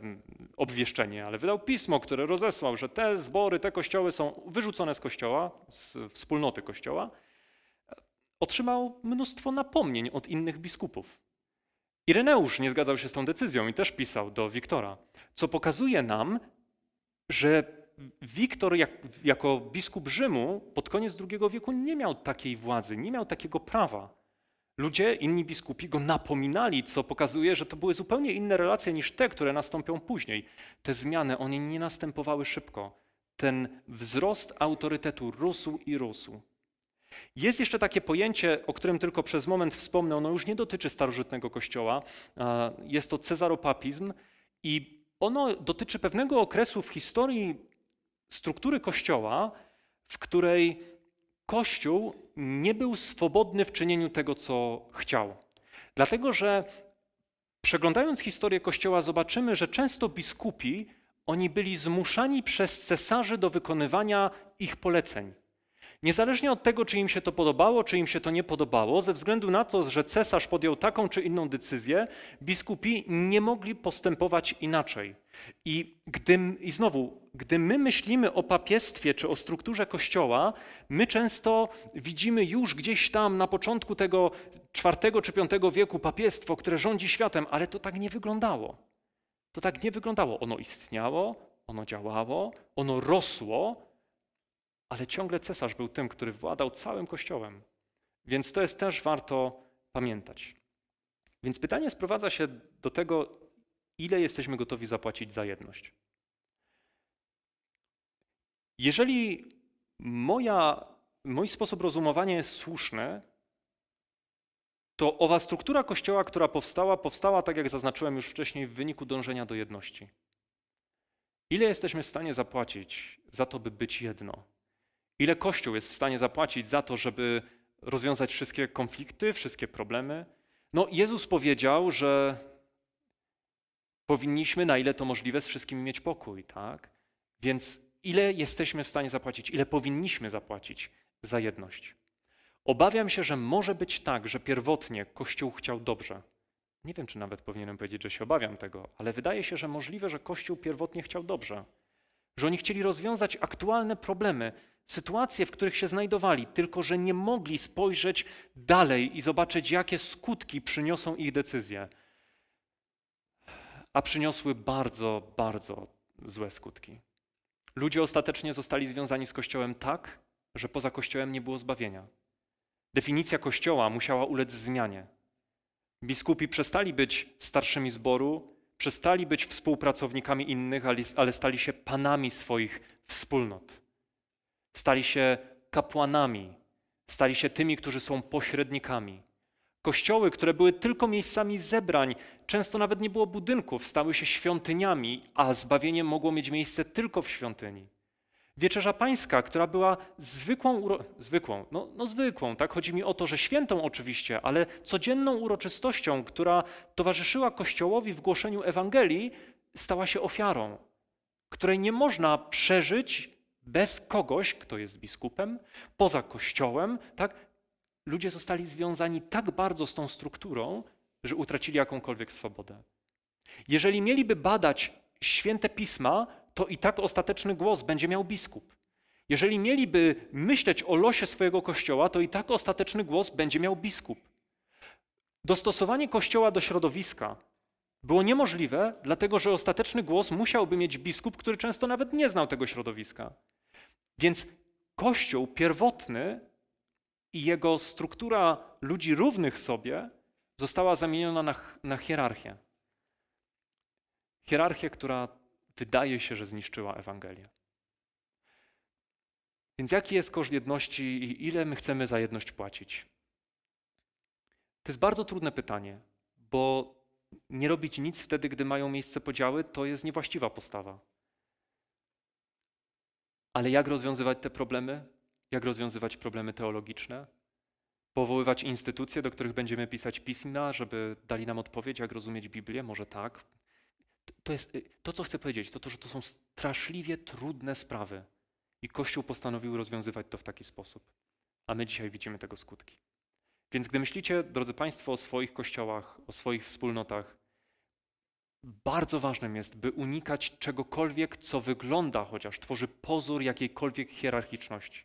obwieszczenie, ale wydał pismo, które rozesłał, że te zbory, te kościoły są wyrzucone z kościoła, z wspólnoty kościoła, otrzymał mnóstwo napomnień od innych biskupów. Ireneusz nie zgadzał się z tą decyzją i też pisał do Wiktora, co pokazuje nam, że Wiktor jak, jako biskup Rzymu pod koniec II wieku nie miał takiej władzy, nie miał takiego prawa. Ludzie, inni biskupi go napominali, co pokazuje, że to były zupełnie inne relacje niż te, które nastąpią później. Te zmiany, one nie następowały szybko. Ten wzrost autorytetu rósł i rósł. Jest jeszcze takie pojęcie, o którym tylko przez moment wspomnę, ono już nie dotyczy starożytnego kościoła. Jest to cezaropapizm i ono dotyczy pewnego okresu w historii struktury kościoła, w której kościół nie był swobodny w czynieniu tego, co chciał. Dlatego, że przeglądając historię kościoła, zobaczymy, że często biskupi oni byli zmuszani przez cesarzy do wykonywania ich poleceń. Niezależnie od tego, czy im się to podobało, czy im się to nie podobało, ze względu na to, że cesarz podjął taką czy inną decyzję, biskupi nie mogli postępować inaczej. I, gdy, I znowu, gdy my myślimy o papiestwie czy o strukturze Kościoła, my często widzimy już gdzieś tam na początku tego czwartego czy piątego wieku papiestwo, które rządzi światem, ale to tak nie wyglądało. To tak nie wyglądało. Ono istniało, ono działało, ono rosło, ale ciągle cesarz był tym, który władał całym kościołem. Więc to jest też warto pamiętać. Więc pytanie sprowadza się do tego, ile jesteśmy gotowi zapłacić za jedność. Jeżeli moja, mój sposób rozumowania jest słuszny, to owa struktura kościoła, która powstała, powstała, tak jak zaznaczyłem już wcześniej, w wyniku dążenia do jedności. Ile jesteśmy w stanie zapłacić za to, by być jedno? Ile Kościół jest w stanie zapłacić za to, żeby rozwiązać wszystkie konflikty, wszystkie problemy? No, Jezus powiedział, że powinniśmy, na ile to możliwe, z wszystkimi mieć pokój, tak? Więc ile jesteśmy w stanie zapłacić, ile powinniśmy zapłacić za jedność? Obawiam się, że może być tak, że pierwotnie Kościół chciał dobrze. Nie wiem, czy nawet powinienem powiedzieć, że się obawiam tego, ale wydaje się, że możliwe, że Kościół pierwotnie chciał dobrze. Że oni chcieli rozwiązać aktualne problemy, sytuacje, w których się znajdowali, tylko że nie mogli spojrzeć dalej i zobaczyć, jakie skutki przyniosą ich decyzje. A przyniosły bardzo, bardzo złe skutki. Ludzie ostatecznie zostali związani z Kościołem tak, że poza Kościołem nie było zbawienia. Definicja Kościoła musiała ulec zmianie. Biskupi przestali być starszymi zboru, przestali być współpracownikami innych, ale stali się panami swoich wspólnot. Stali się kapłanami, stali się tymi, którzy są pośrednikami. Kościoły, które były tylko miejscami zebrań, często nawet nie było budynków, stały się świątyniami, a zbawienie mogło mieć miejsce tylko w świątyni. Wieczerza Pańska, która była zwykłą, uro... zwykłą, no, no zwykłą, tak? Chodzi mi o to, że świętą oczywiście, ale codzienną uroczystością, która towarzyszyła Kościołowi w głoszeniu Ewangelii, stała się ofiarą, której nie można przeżyć bez kogoś, kto jest biskupem, poza Kościołem, tak? Ludzie zostali związani tak bardzo z tą strukturą, że utracili jakąkolwiek swobodę. Jeżeli mieliby badać święte pisma, to i tak ostateczny głos będzie miał biskup. Jeżeli mieliby myśleć o losie swojego kościoła, to i tak ostateczny głos będzie miał biskup. Dostosowanie kościoła do środowiska było niemożliwe, dlatego że ostateczny głos musiałby mieć biskup, który często nawet nie znał tego środowiska. Więc kościół pierwotny i jego struktura ludzi równych sobie została zamieniona na, na hierarchię. Hierarchię, która wydaje się, że zniszczyła Ewangelię. Więc jaki jest koszt jedności i ile my chcemy za jedność płacić? To jest bardzo trudne pytanie, bo nie robić nic wtedy, gdy mają miejsce podziały, to jest niewłaściwa postawa. Ale jak rozwiązywać te problemy? Jak rozwiązywać problemy teologiczne? Powoływać instytucje, do których będziemy pisać pisma, żeby dali nam odpowiedź, jak rozumieć Biblię? Może tak. To, jest, y, to co chcę powiedzieć, to to, że to są straszliwie trudne sprawy. I Kościół postanowił rozwiązywać to w taki sposób. A my dzisiaj widzimy tego skutki. Więc gdy myślicie, drodzy Państwo, o swoich kościołach, o swoich wspólnotach, bardzo ważnym jest, by unikać czegokolwiek, co wygląda, chociaż tworzy pozór jakiejkolwiek hierarchiczności.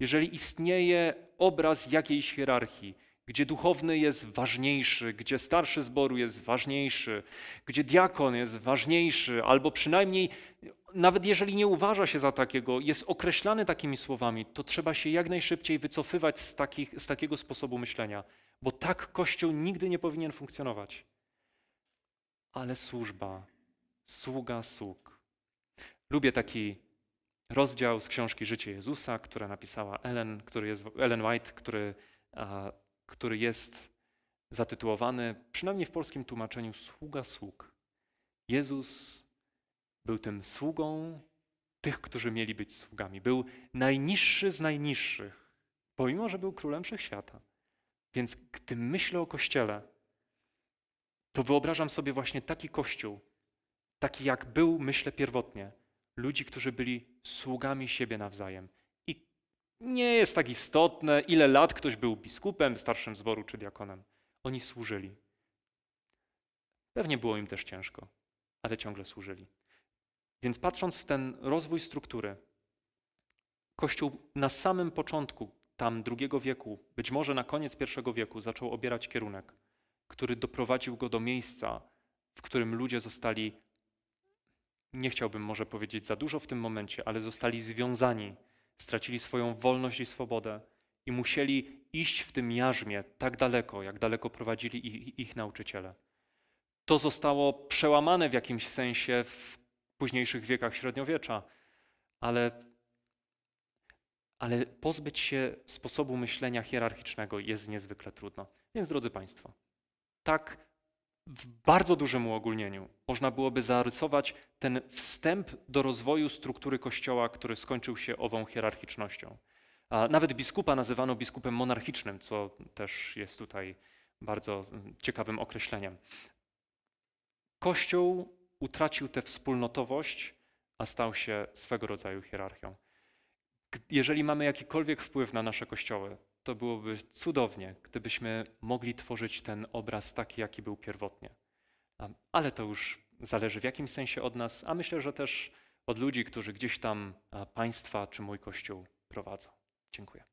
Jeżeli istnieje obraz jakiejś hierarchii, gdzie duchowny jest ważniejszy, gdzie starszy zboru jest ważniejszy, gdzie diakon jest ważniejszy, albo przynajmniej, nawet jeżeli nie uważa się za takiego, jest określany takimi słowami, to trzeba się jak najszybciej wycofywać z, takich, z takiego sposobu myślenia, bo tak Kościół nigdy nie powinien funkcjonować. Ale służba, sługa sług. Lubię taki rozdział z książki Życie Jezusa, która napisała Ellen, który jest, Ellen White, który który jest zatytułowany, przynajmniej w polskim tłumaczeniu, Sługa sług. Jezus był tym sługą tych, którzy mieli być sługami. Był najniższy z najniższych, pomimo, że był królem wszechświata. Więc gdy myślę o Kościele, to wyobrażam sobie właśnie taki Kościół, taki jak był, myślę pierwotnie, ludzi, którzy byli sługami siebie nawzajem. Nie jest tak istotne, ile lat ktoś był biskupem, starszym zboru czy diakonem. Oni służyli. Pewnie było im też ciężko, ale ciągle służyli. Więc patrząc w ten rozwój struktury, Kościół na samym początku, tam drugiego wieku, być może na koniec pierwszego wieku, zaczął obierać kierunek, który doprowadził go do miejsca, w którym ludzie zostali, nie chciałbym może powiedzieć za dużo w tym momencie, ale zostali związani stracili swoją wolność i swobodę i musieli iść w tym jarzmie tak daleko, jak daleko prowadzili ich, ich nauczyciele. To zostało przełamane w jakimś sensie w późniejszych wiekach średniowiecza, ale, ale pozbyć się sposobu myślenia hierarchicznego jest niezwykle trudno. Więc drodzy Państwo, tak w bardzo dużym uogólnieniu można byłoby zarysować ten wstęp do rozwoju struktury Kościoła, który skończył się ową hierarchicznością. A nawet biskupa nazywano biskupem monarchicznym, co też jest tutaj bardzo mm, ciekawym określeniem. Kościół utracił tę wspólnotowość, a stał się swego rodzaju hierarchią. Jeżeli mamy jakikolwiek wpływ na nasze kościoły, to byłoby cudownie, gdybyśmy mogli tworzyć ten obraz taki, jaki był pierwotnie. Ale to już zależy w jakimś sensie od nas, a myślę, że też od ludzi, którzy gdzieś tam państwa czy mój kościół prowadzą. Dziękuję.